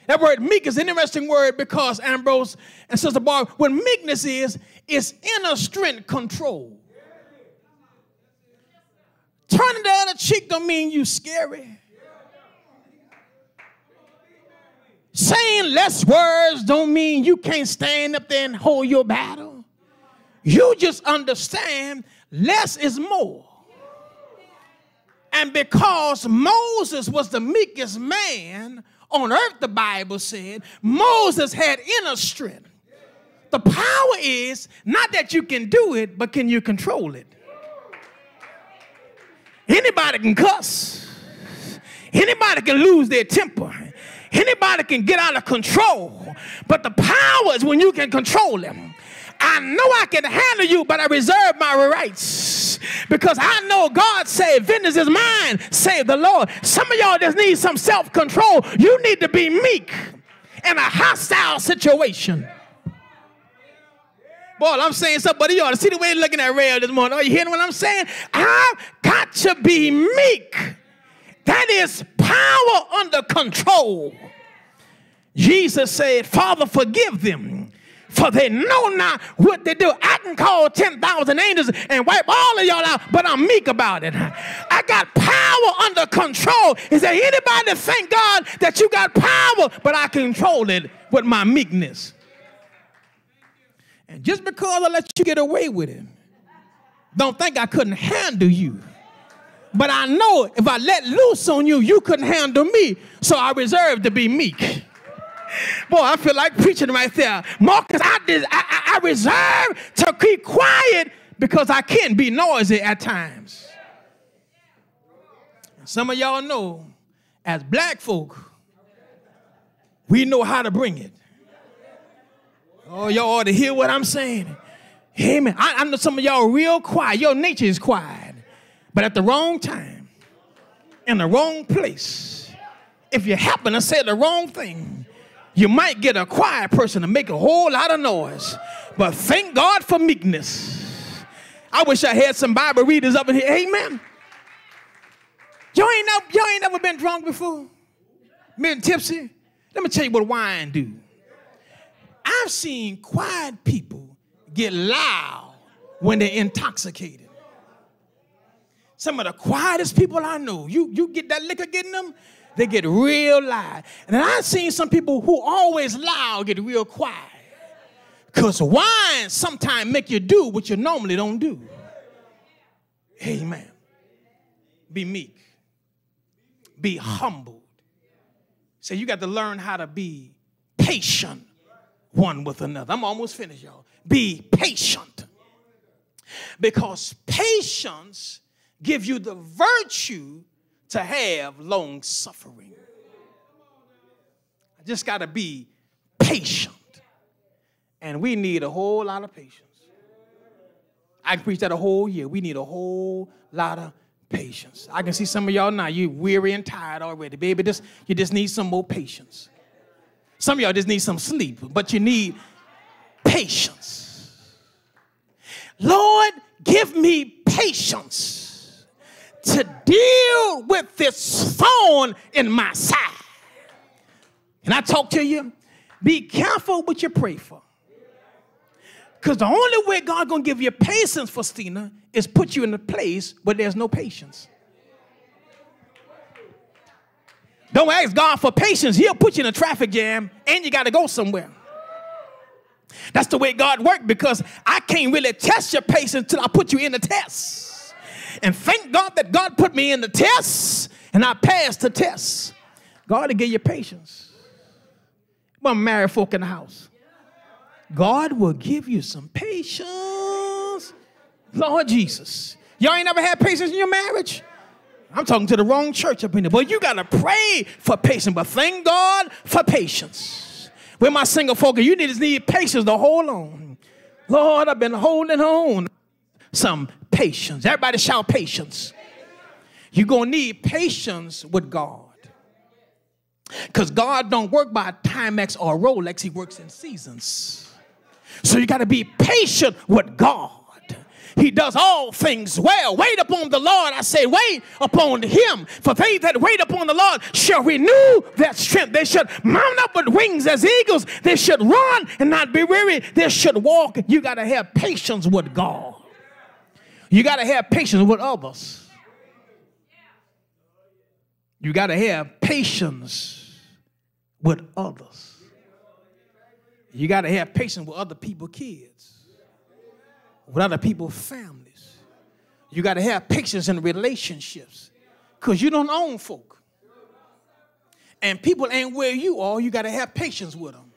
That word meek is an interesting word because Ambrose and Sister Barb, what meekness is, is inner strength control. Turning the other cheek don't mean you scary. Saying less words don't mean you can't stand up there and hold your battle. You just understand less is more. And because Moses was the meekest man on earth, the Bible said, Moses had inner strength. The power is not that you can do it, but can you control it? Anybody can cuss. Anybody can lose their temper. Anybody can get out of control. But the power is when you can control them. I know I can handle you, but I reserve my rights because I know God said, Vengeance is mine, save the Lord. Some of y'all just need some self control. You need to be meek in a hostile situation. Boy, I'm saying ought to see the way you're looking at rail this morning. Are you hearing what I'm saying? I've got to be meek. That is power under control. Jesus said, Father, forgive them for they know not what they do. I can call 10,000 angels and wipe all of y'all out, but I'm meek about it. I got power under control. Is there anybody to thank God that you got power, but I control it with my meekness? And just because I let you get away with it, don't think I couldn't handle you. But I know if I let loose on you, you couldn't handle me. So I reserve to be meek. Boy, I feel like preaching right there. Marcus, I, I, I reserve to keep quiet because I can't be noisy at times. Some of y'all know, as black folk, we know how to bring it. Oh, y'all ought to hear what I'm saying. Amen. I, I know some of y'all real quiet. Your nature is quiet. But at the wrong time, in the wrong place, if you happen to say the wrong thing, you might get a quiet person to make a whole lot of noise. But thank God for meekness. I wish I had some Bible readers up in here. Amen. Y'all ain't, never, y'all ain't never been drunk before? Been tipsy? Let me tell you what wine do. I've seen quiet people get loud when they're intoxicated. Some of the quietest people I know, you, you get that liquor getting them, they get real loud. And I've seen some people who always loud get real quiet. Because wine sometimes make you do what you normally don't do. Amen. Be meek. Be humbled. So you got to learn how to be patient one with another. I'm almost finished, y'all. Be patient. Because patience gives you the virtue to have long suffering. I just got to be patient. And we need a whole lot of patience. I can preach that a whole year. We need a whole lot of patience. I can see some of y'all now, you're weary and tired already. Baby, just, you just need some more patience. Some of y'all just need some sleep, but you need patience. Lord, give me patience to deal with this thorn in my side. Can I talk to you? Be careful what you pray for. Because the only way God gonna give you patience, Faustina, is put you in a place where there's no patience. Don't ask God for patience. He'll put you in a traffic jam and you got to go somewhere. That's the way God worked because I can't really test your patience until I put you in the test. And thank God that God put me in the test and I passed the test. God will give you patience. But married folk in the house. God will give you some patience. Lord Jesus. Y'all ain't never had patience in your marriage? I'm talking to the wrong church up in there. But you got to pray for patience. But thank God for patience. With my single folk, you just need patience to hold on. Lord, I've been holding on. Some patience. Everybody shout patience. You're going to need patience with God. Because God don't work by Timex or Rolex. He works in seasons. So you got to be patient with God. He does all things well. Wait upon the Lord. I say, wait upon him. For they that wait upon the Lord shall renew their strength. They should mount up with wings as eagles. They should run and not be weary. They should walk. You got to have patience with God. You got to have patience with others. You got to have patience with others. You got to have patience with other people's kids, with other people's families. You got to have patience in relationships because you don't own folk. And people ain't where you are, you got to have patience with them.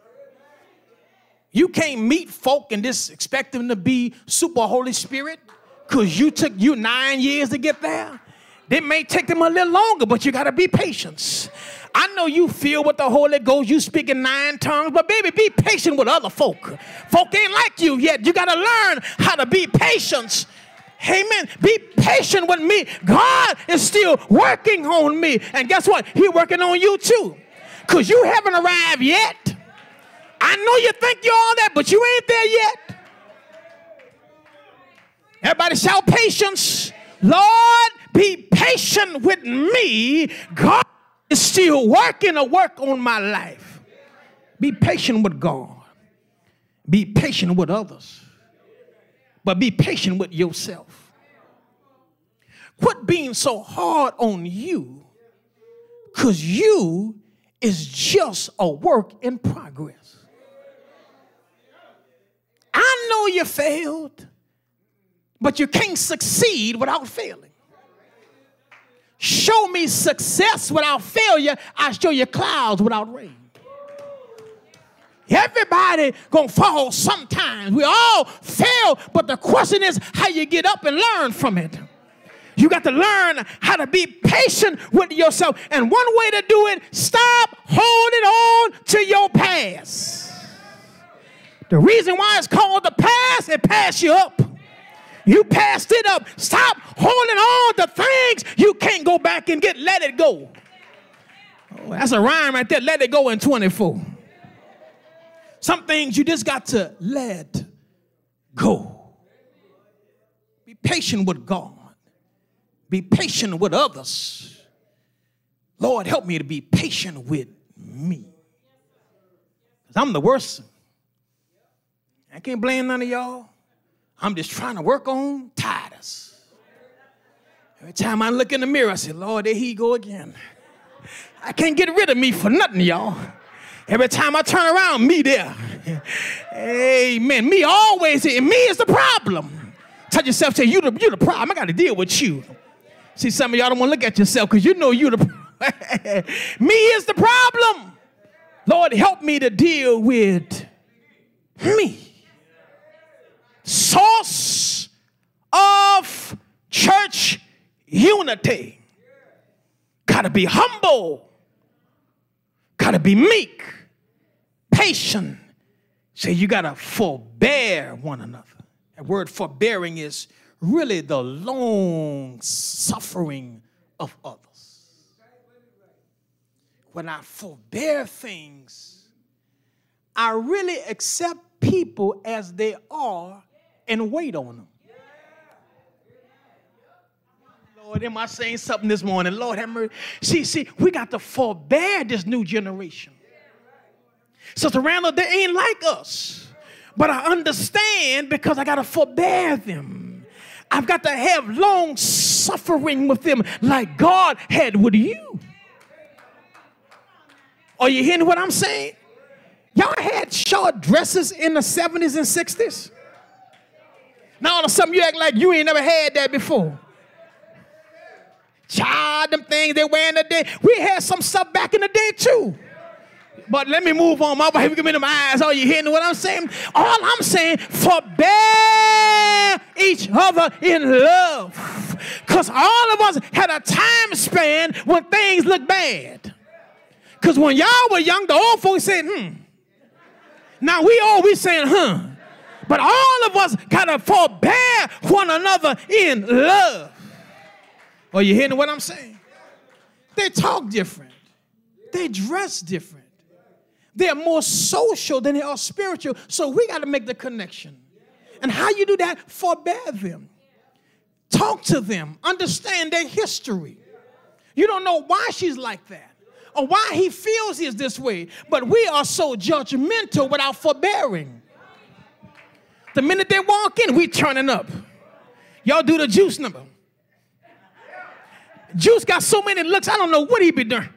You can't meet folk and just expect them to be super Holy Spirit because you took you nine years to get there. It may take them a little longer, but you got to be patient. I know you feel with the Holy Ghost, you speak in nine tongues, but baby, be patient with other folk. Folk ain't like you yet. You got to learn how to be patient. Amen. Be patient with me. God is still working on me. And guess what? He working on you too. Because you haven't arrived yet. I know you think you're all that, but you ain't there yet. Everybody shout patience. Lord, be patient with me. God is still working a work on my life. Be patient with God. Be patient with others. But be patient with yourself. Quit being so hard on you because you is just a work in progress. I know you failed, but you can't succeed without failing. Show me success without failure, I show you clouds without rain. Everybody gonna fall sometimes. We all fail, but the question is how you get up and learn from it. You got to learn how to be patient with yourself. And one way to do it, stop holding on to your past. The reason why it's called the past, it passed you up. You passed it up. Stop holding on to things you can't go back and get. Let it go. Oh, that's a rhyme right there. Let it go in 24. Some things you just got to let go. Be patient with God. Be patient with others. Lord, help me to be patient with me. Because I'm the worst. I can't blame none of y'all. I'm just trying to work on Titus. Every time I look in the mirror, I say, Lord, there he go again. I can't get rid of me for nothing, y'all. Every time I turn around, me there. Amen. Me always, me is the problem. Tell yourself, say, you the, you the problem. I got to deal with you. See, some of y'all don't want to look at yourself because you know you the [LAUGHS] Me is the problem. Lord, help me to deal with me source of church unity. Got to be humble, got to be meek, patient. Say you got to forbear one another. That word forbearing is really the long suffering of others. When I forbear things, I really accept people as they are and wait on them. Lord, am I saying something this morning? Lord, have mercy. See, see, we got to forbear this new generation. Sister Randall, they ain't like us. But I understand because I got to forbear them. I've got to have long suffering with them like God had with you. Are you hearing what I'm saying? Y'all had short dresses in the 70s and 60s? Now all of a sudden you act like you ain't never had that before. Child, them things they wear in the day. We had some stuff back in the day too. But let me move on. My wife give me them eyes. Are you hearing what I'm saying? All I'm saying, forbear each other in love. Because all of us had a time span when things looked bad. Because when y'all were young, the old folks said, hmm. Now we always saying, huh. But all of us gotta forbear one another in love. Are you hearing what I'm saying? They talk different. They dress different. They're more social than they are spiritual. So we got to make the connection. And how you do that? Forbear them. Talk to them. Understand their history. You don't know why she's like that or why he feels he's this way. But we are so judgmental without forbearing. The minute they walk in, we turning up. Y'all do the juice number. Juice got so many looks, I don't know what he be doing.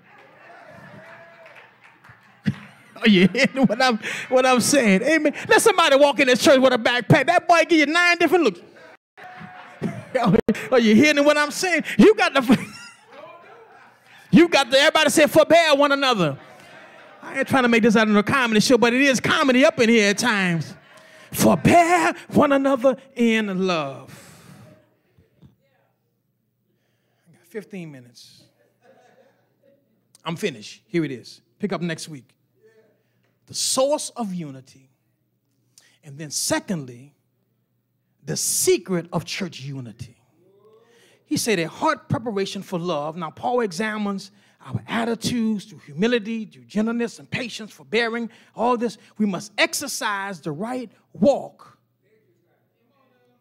[LAUGHS] Are you hearing what I'm, what I'm saying? Amen. Let somebody walk in this church with a backpack. That boy give you nine different looks. [LAUGHS] Are you hearing what I'm saying? You got the, [LAUGHS] you got the, everybody say forbear one another. I ain't trying to make this out of a comedy show, but it is comedy up in here at times. Forbear one another in love. I got 15 minutes. I'm finished. Here it is. Pick up next week. The source of unity. And then, secondly, the secret of church unity. He said a heart preparation for love. Now, Paul examines our attitudes through humility, through gentleness and patience, forbearing, all this. We must exercise the right walk.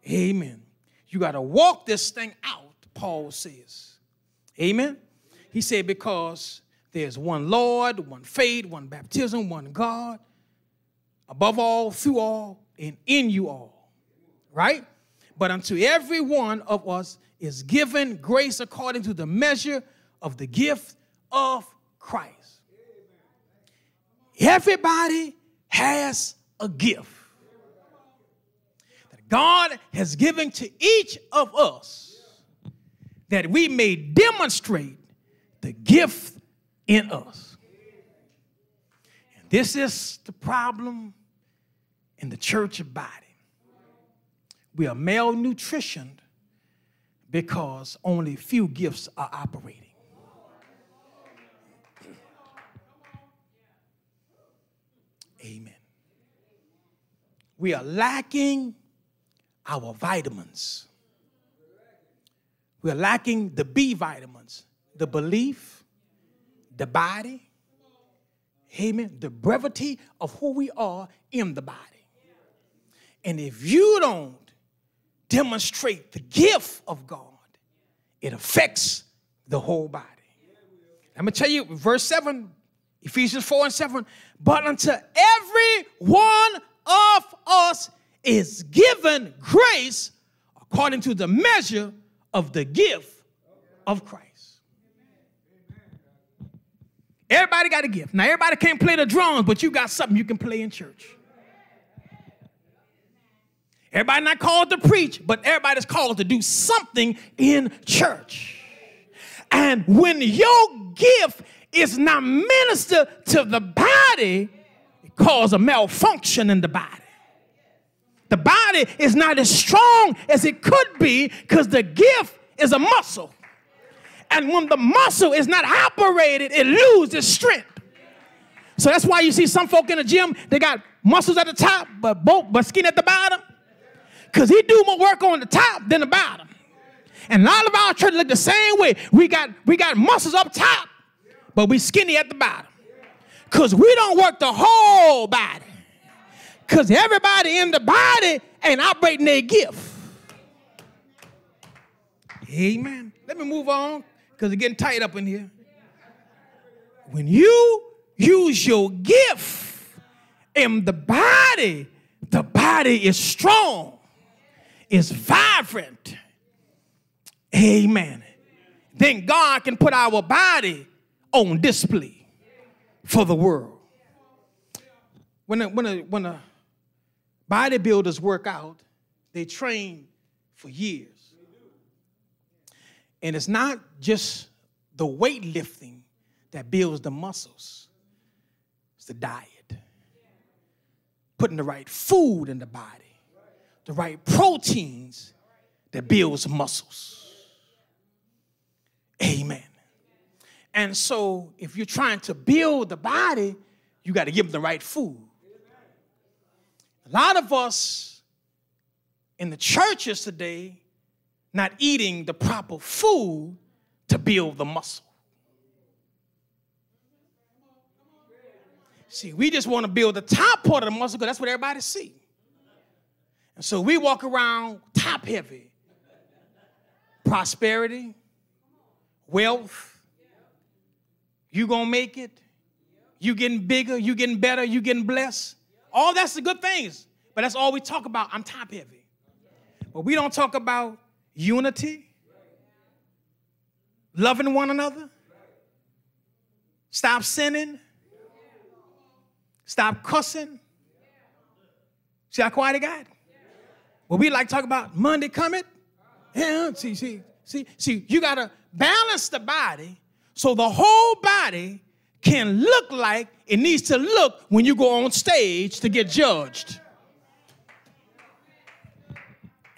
Amen. You got to walk this thing out, Paul says. Amen. He said, because there's one Lord, one faith, one baptism, one God, above all, through all, and in you all. Right? But unto every one of us is given grace according to the measure of the gift of Christ. Everybody has a gift that God has given to each of us that we may demonstrate the gift in us. And this is the problem in the church body. We are malnutritioned because only few gifts are operating. Amen. We are lacking our vitamins. We are lacking the B vitamins, the belief, the body, amen, the brevity of who we are in the body. And if you don't demonstrate the gift of God, it affects the whole body. I'm gonna tell you, verse 7, Ephesians 4 and 7. But unto every one of us is given grace according to the measure of the gift of Christ. Everybody got a gift. Now, everybody can't play the drums, but you got something you can play in church. Everybody not called to preach, but everybody's called to do something in church. And when your gift is not ministered to the body, it causes a malfunction in the body. The body is not as strong as it could be because the gift is a muscle. And when the muscle is not operated, it loses strength. So that's why you see some folk in the gym, they got muscles at the top, but both but skin at the bottom. Because he do more work on the top than the bottom. And all of our church look the same way. We got we got muscles up top, but we skinny at the bottom. Because we don't work the whole body. Because everybody in the body ain't operating their gift. Amen. Let me move on because it's getting tight up in here. When you use your gift in the body, the body is strong, is vibrant. Amen. Then God can put our body on display for the world. when a, when a, when a bodybuilders work out, they train for years. And it's not just the weightlifting that builds the muscles, it's the diet. Putting the right food in the body, the right proteins that builds muscles. Amen. And so, if you're trying to build the body, you got to give them the right food. A lot of us in the churches today not eating the proper food to build the muscle. See, we just want to build the top part of the muscle because that's what everybody see. And so we walk around top heavy. Prosperity, wealth, you gonna make it, you getting bigger, you getting better, you getting blessed. All that's the good things, but that's all we talk about. I'm top heavy. But we don't talk about unity, loving one another, stop sinning, stop cussing. See how quiet it got? Well, we like talk about Monday coming. Yeah, see, see, see, see, you gotta balance the body so the whole body can look like it needs to look when you go on stage to get judged.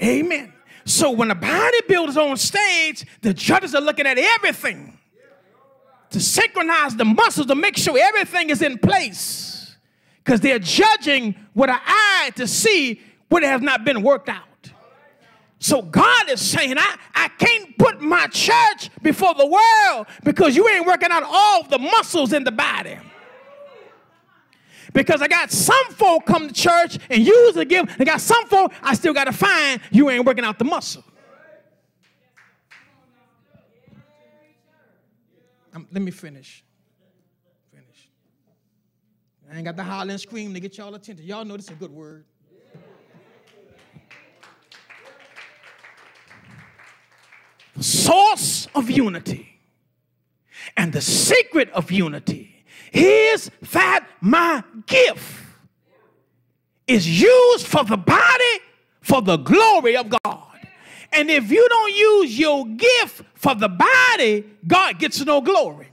Amen. So when a bodybuilder's on stage, the judges are looking at everything to synchronize the muscles to make sure everything is in place. Because they're judging with an eye to see what has not been worked out. So God is saying, I, I can't put my church before the world because you ain't working out all the muscles in the body. Because I got some folk come to church and use the gift. I got some folk I still got to find you ain't working out the muscle. Um, let me finish. Finish. I ain't got the holler scream to get y'all attention. Y'all know this is a good word. Source of unity and the secret of unity is that my gift is used for the body for the glory of God. And if you don't use your gift for the body, God gets no glory.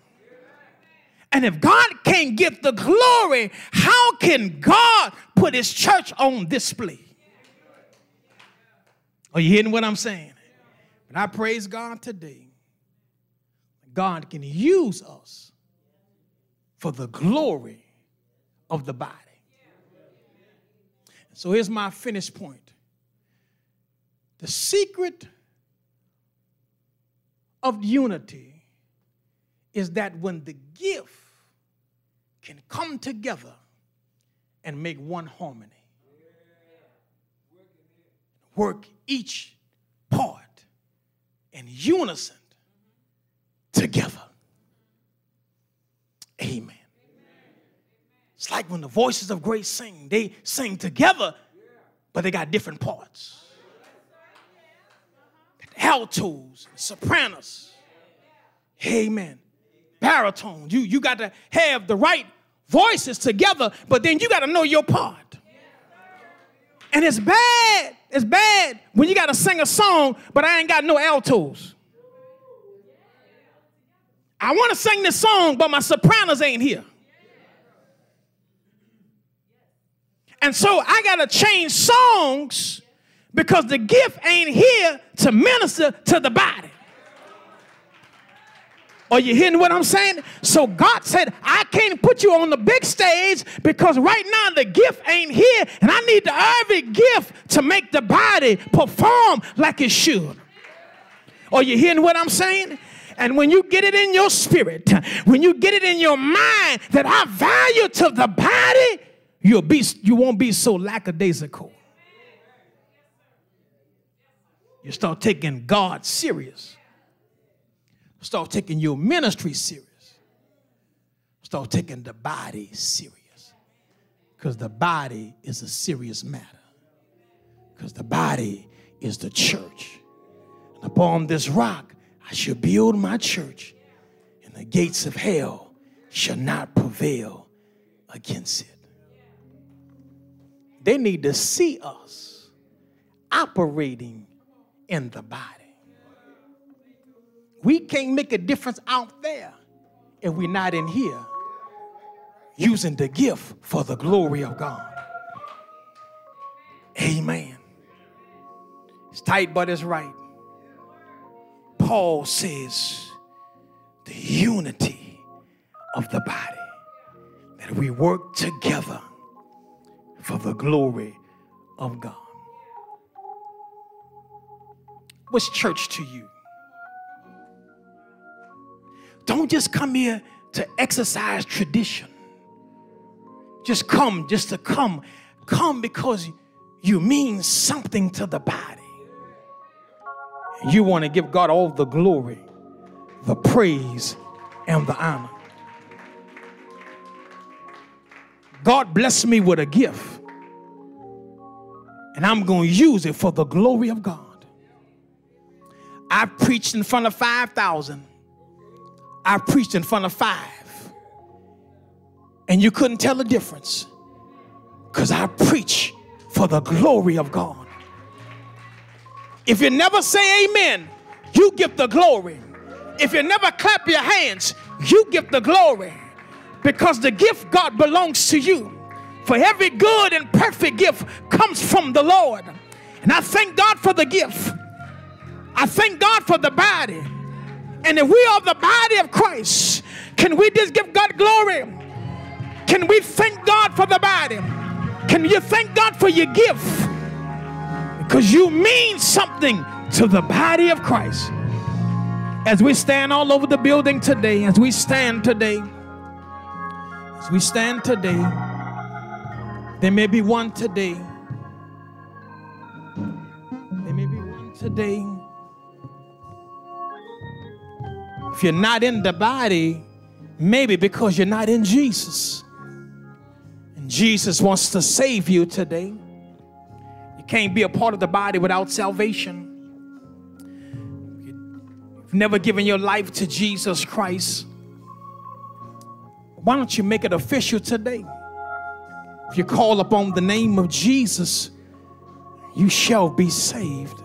And if God can't get the glory, how can God put his church on display? Are you hearing what I'm saying? But I praise God today. God can use us for the glory of the body. So here's my finish point. The secret of unity is that when the gift can come together and make one harmony, work each part in unison together. Amen. It's like when the voices of grace sing, they sing together, but they got different parts. Altos, sopranos. Amen. Baritones. You, you got to have the right voices together, but then you got to know your part. And it's bad. It's bad when you got to sing a song, but I ain't got no altos. I want to sing this song, but my sopranos ain't here. And so I got to change songs because the gift ain't here to minister to the body. Are you hearing what I'm saying? So God said, I can't put you on the big stage because right now the gift ain't here, and I need the every gift to make the body perform like it should. Are you hearing what I'm saying? And when you get it in your spirit, when you get it in your mind that I value to the body, you'll be you won't be so lackadaisical. You start taking God serious. Start taking your ministry serious. Start taking the body serious. Because the body is a serious matter. Because the body is the church. And upon this rock, I shall build my church, and the gates of hell shall not prevail against it. They need to see us operating in the body. We can't make a difference out there if we're not in here using the gift for the glory of God. Amen. It's tight, but it's right. Paul says the unity of the body, that we work together for the glory of God. What's church to you? Don't just come here to exercise tradition. Just come, just to come. Come because you mean something to the body. You want to give God all the glory, the praise, and the honor. God bless me with a gift, and I'm going to use it for the glory of God. I preached in front of 5,000. I preached in front of five. And you couldn't tell the difference because I preach for the glory of God. If you never say amen, you give the glory. If you never clap your hands, you give the glory because the gift God belongs to you. For every good and perfect gift comes from the Lord. And I thank God for the gift. I thank God for the body. And if we are the body of Christ, can we just give God glory? Can we thank God for the body? Can you thank God for your gift? Because you mean something to the body of Christ. As we stand all over the building today, as we stand today, as we stand today, there may be one today. There may be one today. If you're not in the body, maybe because you're not in Jesus. And Jesus wants to save you today. You can't be a part of the body without salvation. You've never given your life to Jesus Christ. Why don't you make it official today? If you call upon the name of Jesus, you shall be saved.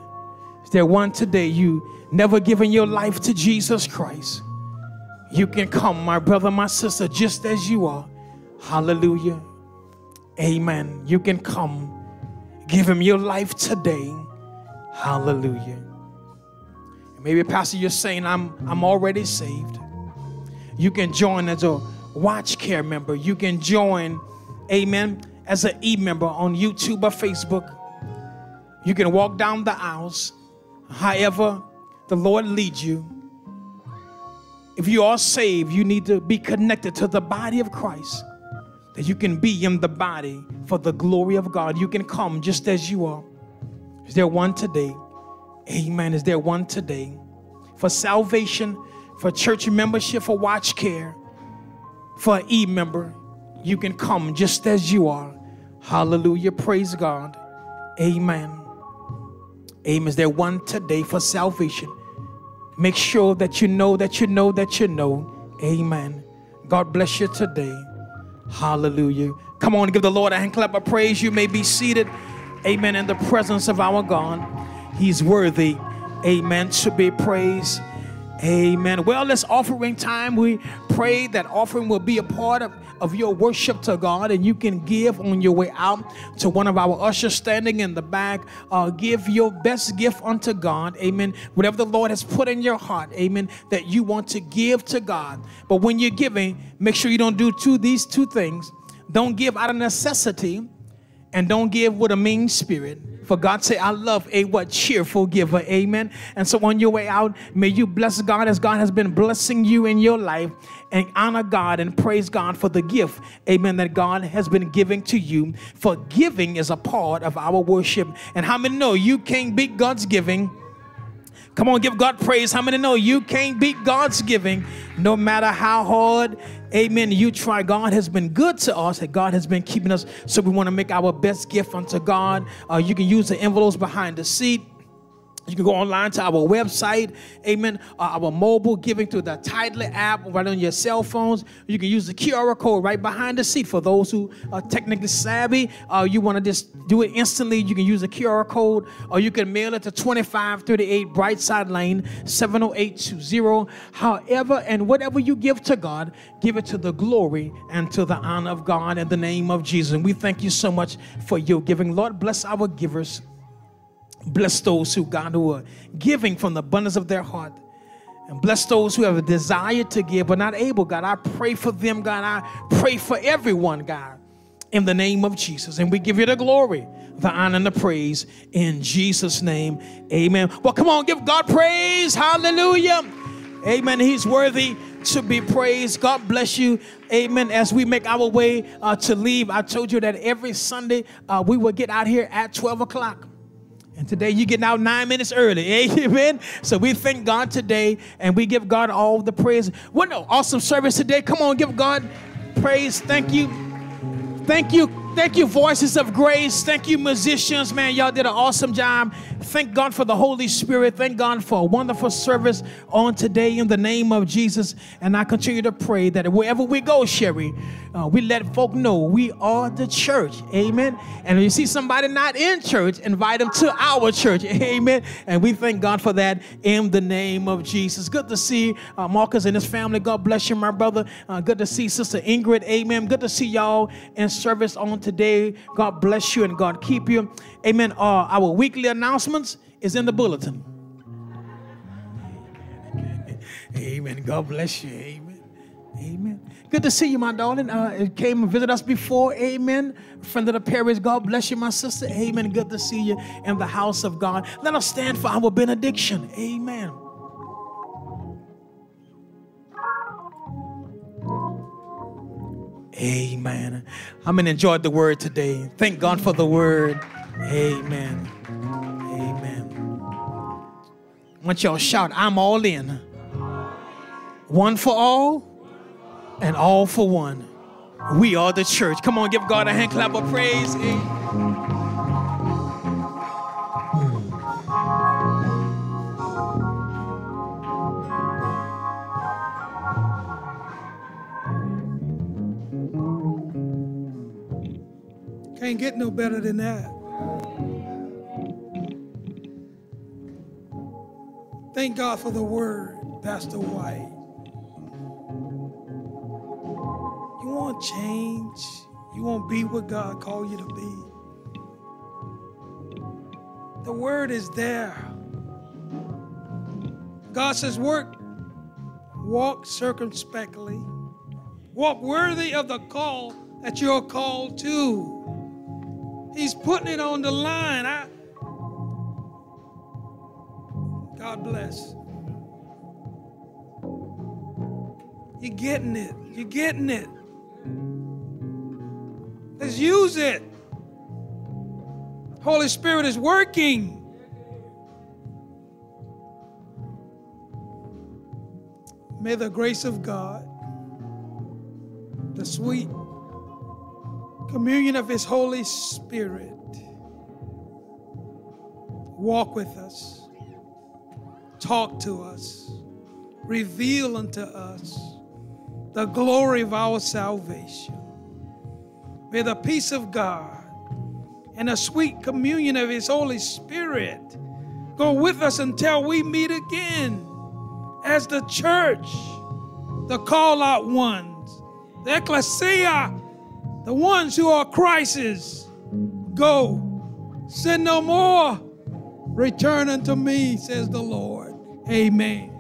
Is there one today you never given your life to Jesus Christ? You can come, my brother, my sister, just as you are. Hallelujah. Amen. You can come. Give him your life today. Hallelujah. Maybe, Pastor, you're saying, I'm, I'm already saved. You can join as a watch care member. You can join, amen, as an e member on YouTube or Facebook. You can walk down the aisles, however, the Lord leads you. If you are saved, you need to be connected to the body of Christ that you can be in the body for the glory of God. You can come just as you are. Is there one today? Amen. Is there one today? For salvation, for church membership, for watch care, for e member, you can come just as you are. Hallelujah. Praise God. Amen. Amen. Is there one today for salvation? Make sure that you know that you know that you know. Amen. God bless you today. Hallelujah. Come on, give the Lord a hand clap of praise. You may be seated. Amen. In the presence of our God. He's worthy. Amen. To be praised. Amen. Well, this offering time, we pray that offering will be a part of, of your worship to God, and you can give on your way out to one of our ushers standing in the back. Uh, give your best gift unto God. Amen. Whatever the Lord has put in your heart, amen, that you want to give to God. But when you're giving, make sure you don't do two these two things. Don't give out of necessity, and don't give with a mean spirit. For God say, I love a what cheerful giver. Amen. And so on your way out, may you bless God as God has been blessing you in your life and honor God and praise God for the gift, amen, that God has been giving to you. For giving is a part of our worship. And how many know you can't beat God's giving? Come on, give God praise. How many know you can't beat God's giving no matter how hard, amen, you try? God has been good to us, and God has been keeping us. So we want to make our best gift unto God. Uh, you can use the envelopes behind the seat. You can go online to our website, amen. Uh, our mobile giving through the Tithely app right on your cell phones. You can use the QR code right behind the seat for those who are technically savvy. Uh, you want to just do it instantly, you can use the QR code or you can mail it to 2538 Brightside Lane, 70820. However, and whatever you give to God, give it to the glory and to the honor of God in the name of Jesus. And we thank you so much for your giving. Lord, bless our givers. Bless those who, God, who are giving from the abundance of their heart. And bless those who have a desire to give but not able, God. I pray for them, God. I pray for everyone, God, in the name of Jesus. And we give you the glory, the honor, and the praise in Jesus' name. Amen. Well, come on, give God praise. Hallelujah. Amen. He's worthy to be praised. God bless you. Amen. As we make our way uh, to leave, I told you that every Sunday uh, we will get out here at 12 o'clock. And today you're getting out nine minutes early. [LAUGHS] Amen. So we thank God today and we give God all the praise. What an awesome service today. Come on, give God praise. Thank you. Thank you. Thank you, Voices of Grace. Thank you, musicians. Man, y'all did an awesome job. Thank God for the Holy Spirit. Thank God for a wonderful service on today in the name of Jesus. And I continue to pray that wherever we go, Sherry, uh, we let folk know we are the church. Amen. And if you see somebody not in church, invite them to our church. [LAUGHS] Amen. And we thank God for that in the name of Jesus. Good to see uh, Marcus and his family. God bless you, my brother. Uh, good to see Sister Ingrid. Amen. Good to see y'all in service on today. God bless you and God keep you. Amen. Uh, our weekly announcements is in the bulletin. Amen. God bless you. Amen. Amen. Good to see you, my darling. Uh, came and visit us before. Amen. Friend of the parish. God bless you, my sister. Amen. Good to see you in the house of God. Let us stand for our benediction. Amen. Amen. I'm going to enjoy the word today. Thank God for the word. Amen. Amen. Want y'all shout, I'm all in. One for all and all for one. We are the church. Come on, give God a hand clap of praise. Can't get no better than that. Thank God for the word, Pastor White. You want change? You want to be what God called you to be? The word is there. God says, work, walk circumspectly, walk worthy of the call that you're called to. He's putting it on the line. I, God bless. You're getting it. You're getting it. Let's use it. Holy Spirit is working. May the grace of God, the sweet communion of His Holy Spirit walk with us, talk to us, reveal unto us the glory of our salvation. May the peace of God and the sweet communion of His Holy Spirit go with us until we meet again as the church, the call out ones, the ecclesia, the ones who are Christ's. Go, sin no more, return unto me, says the Lord. Amen.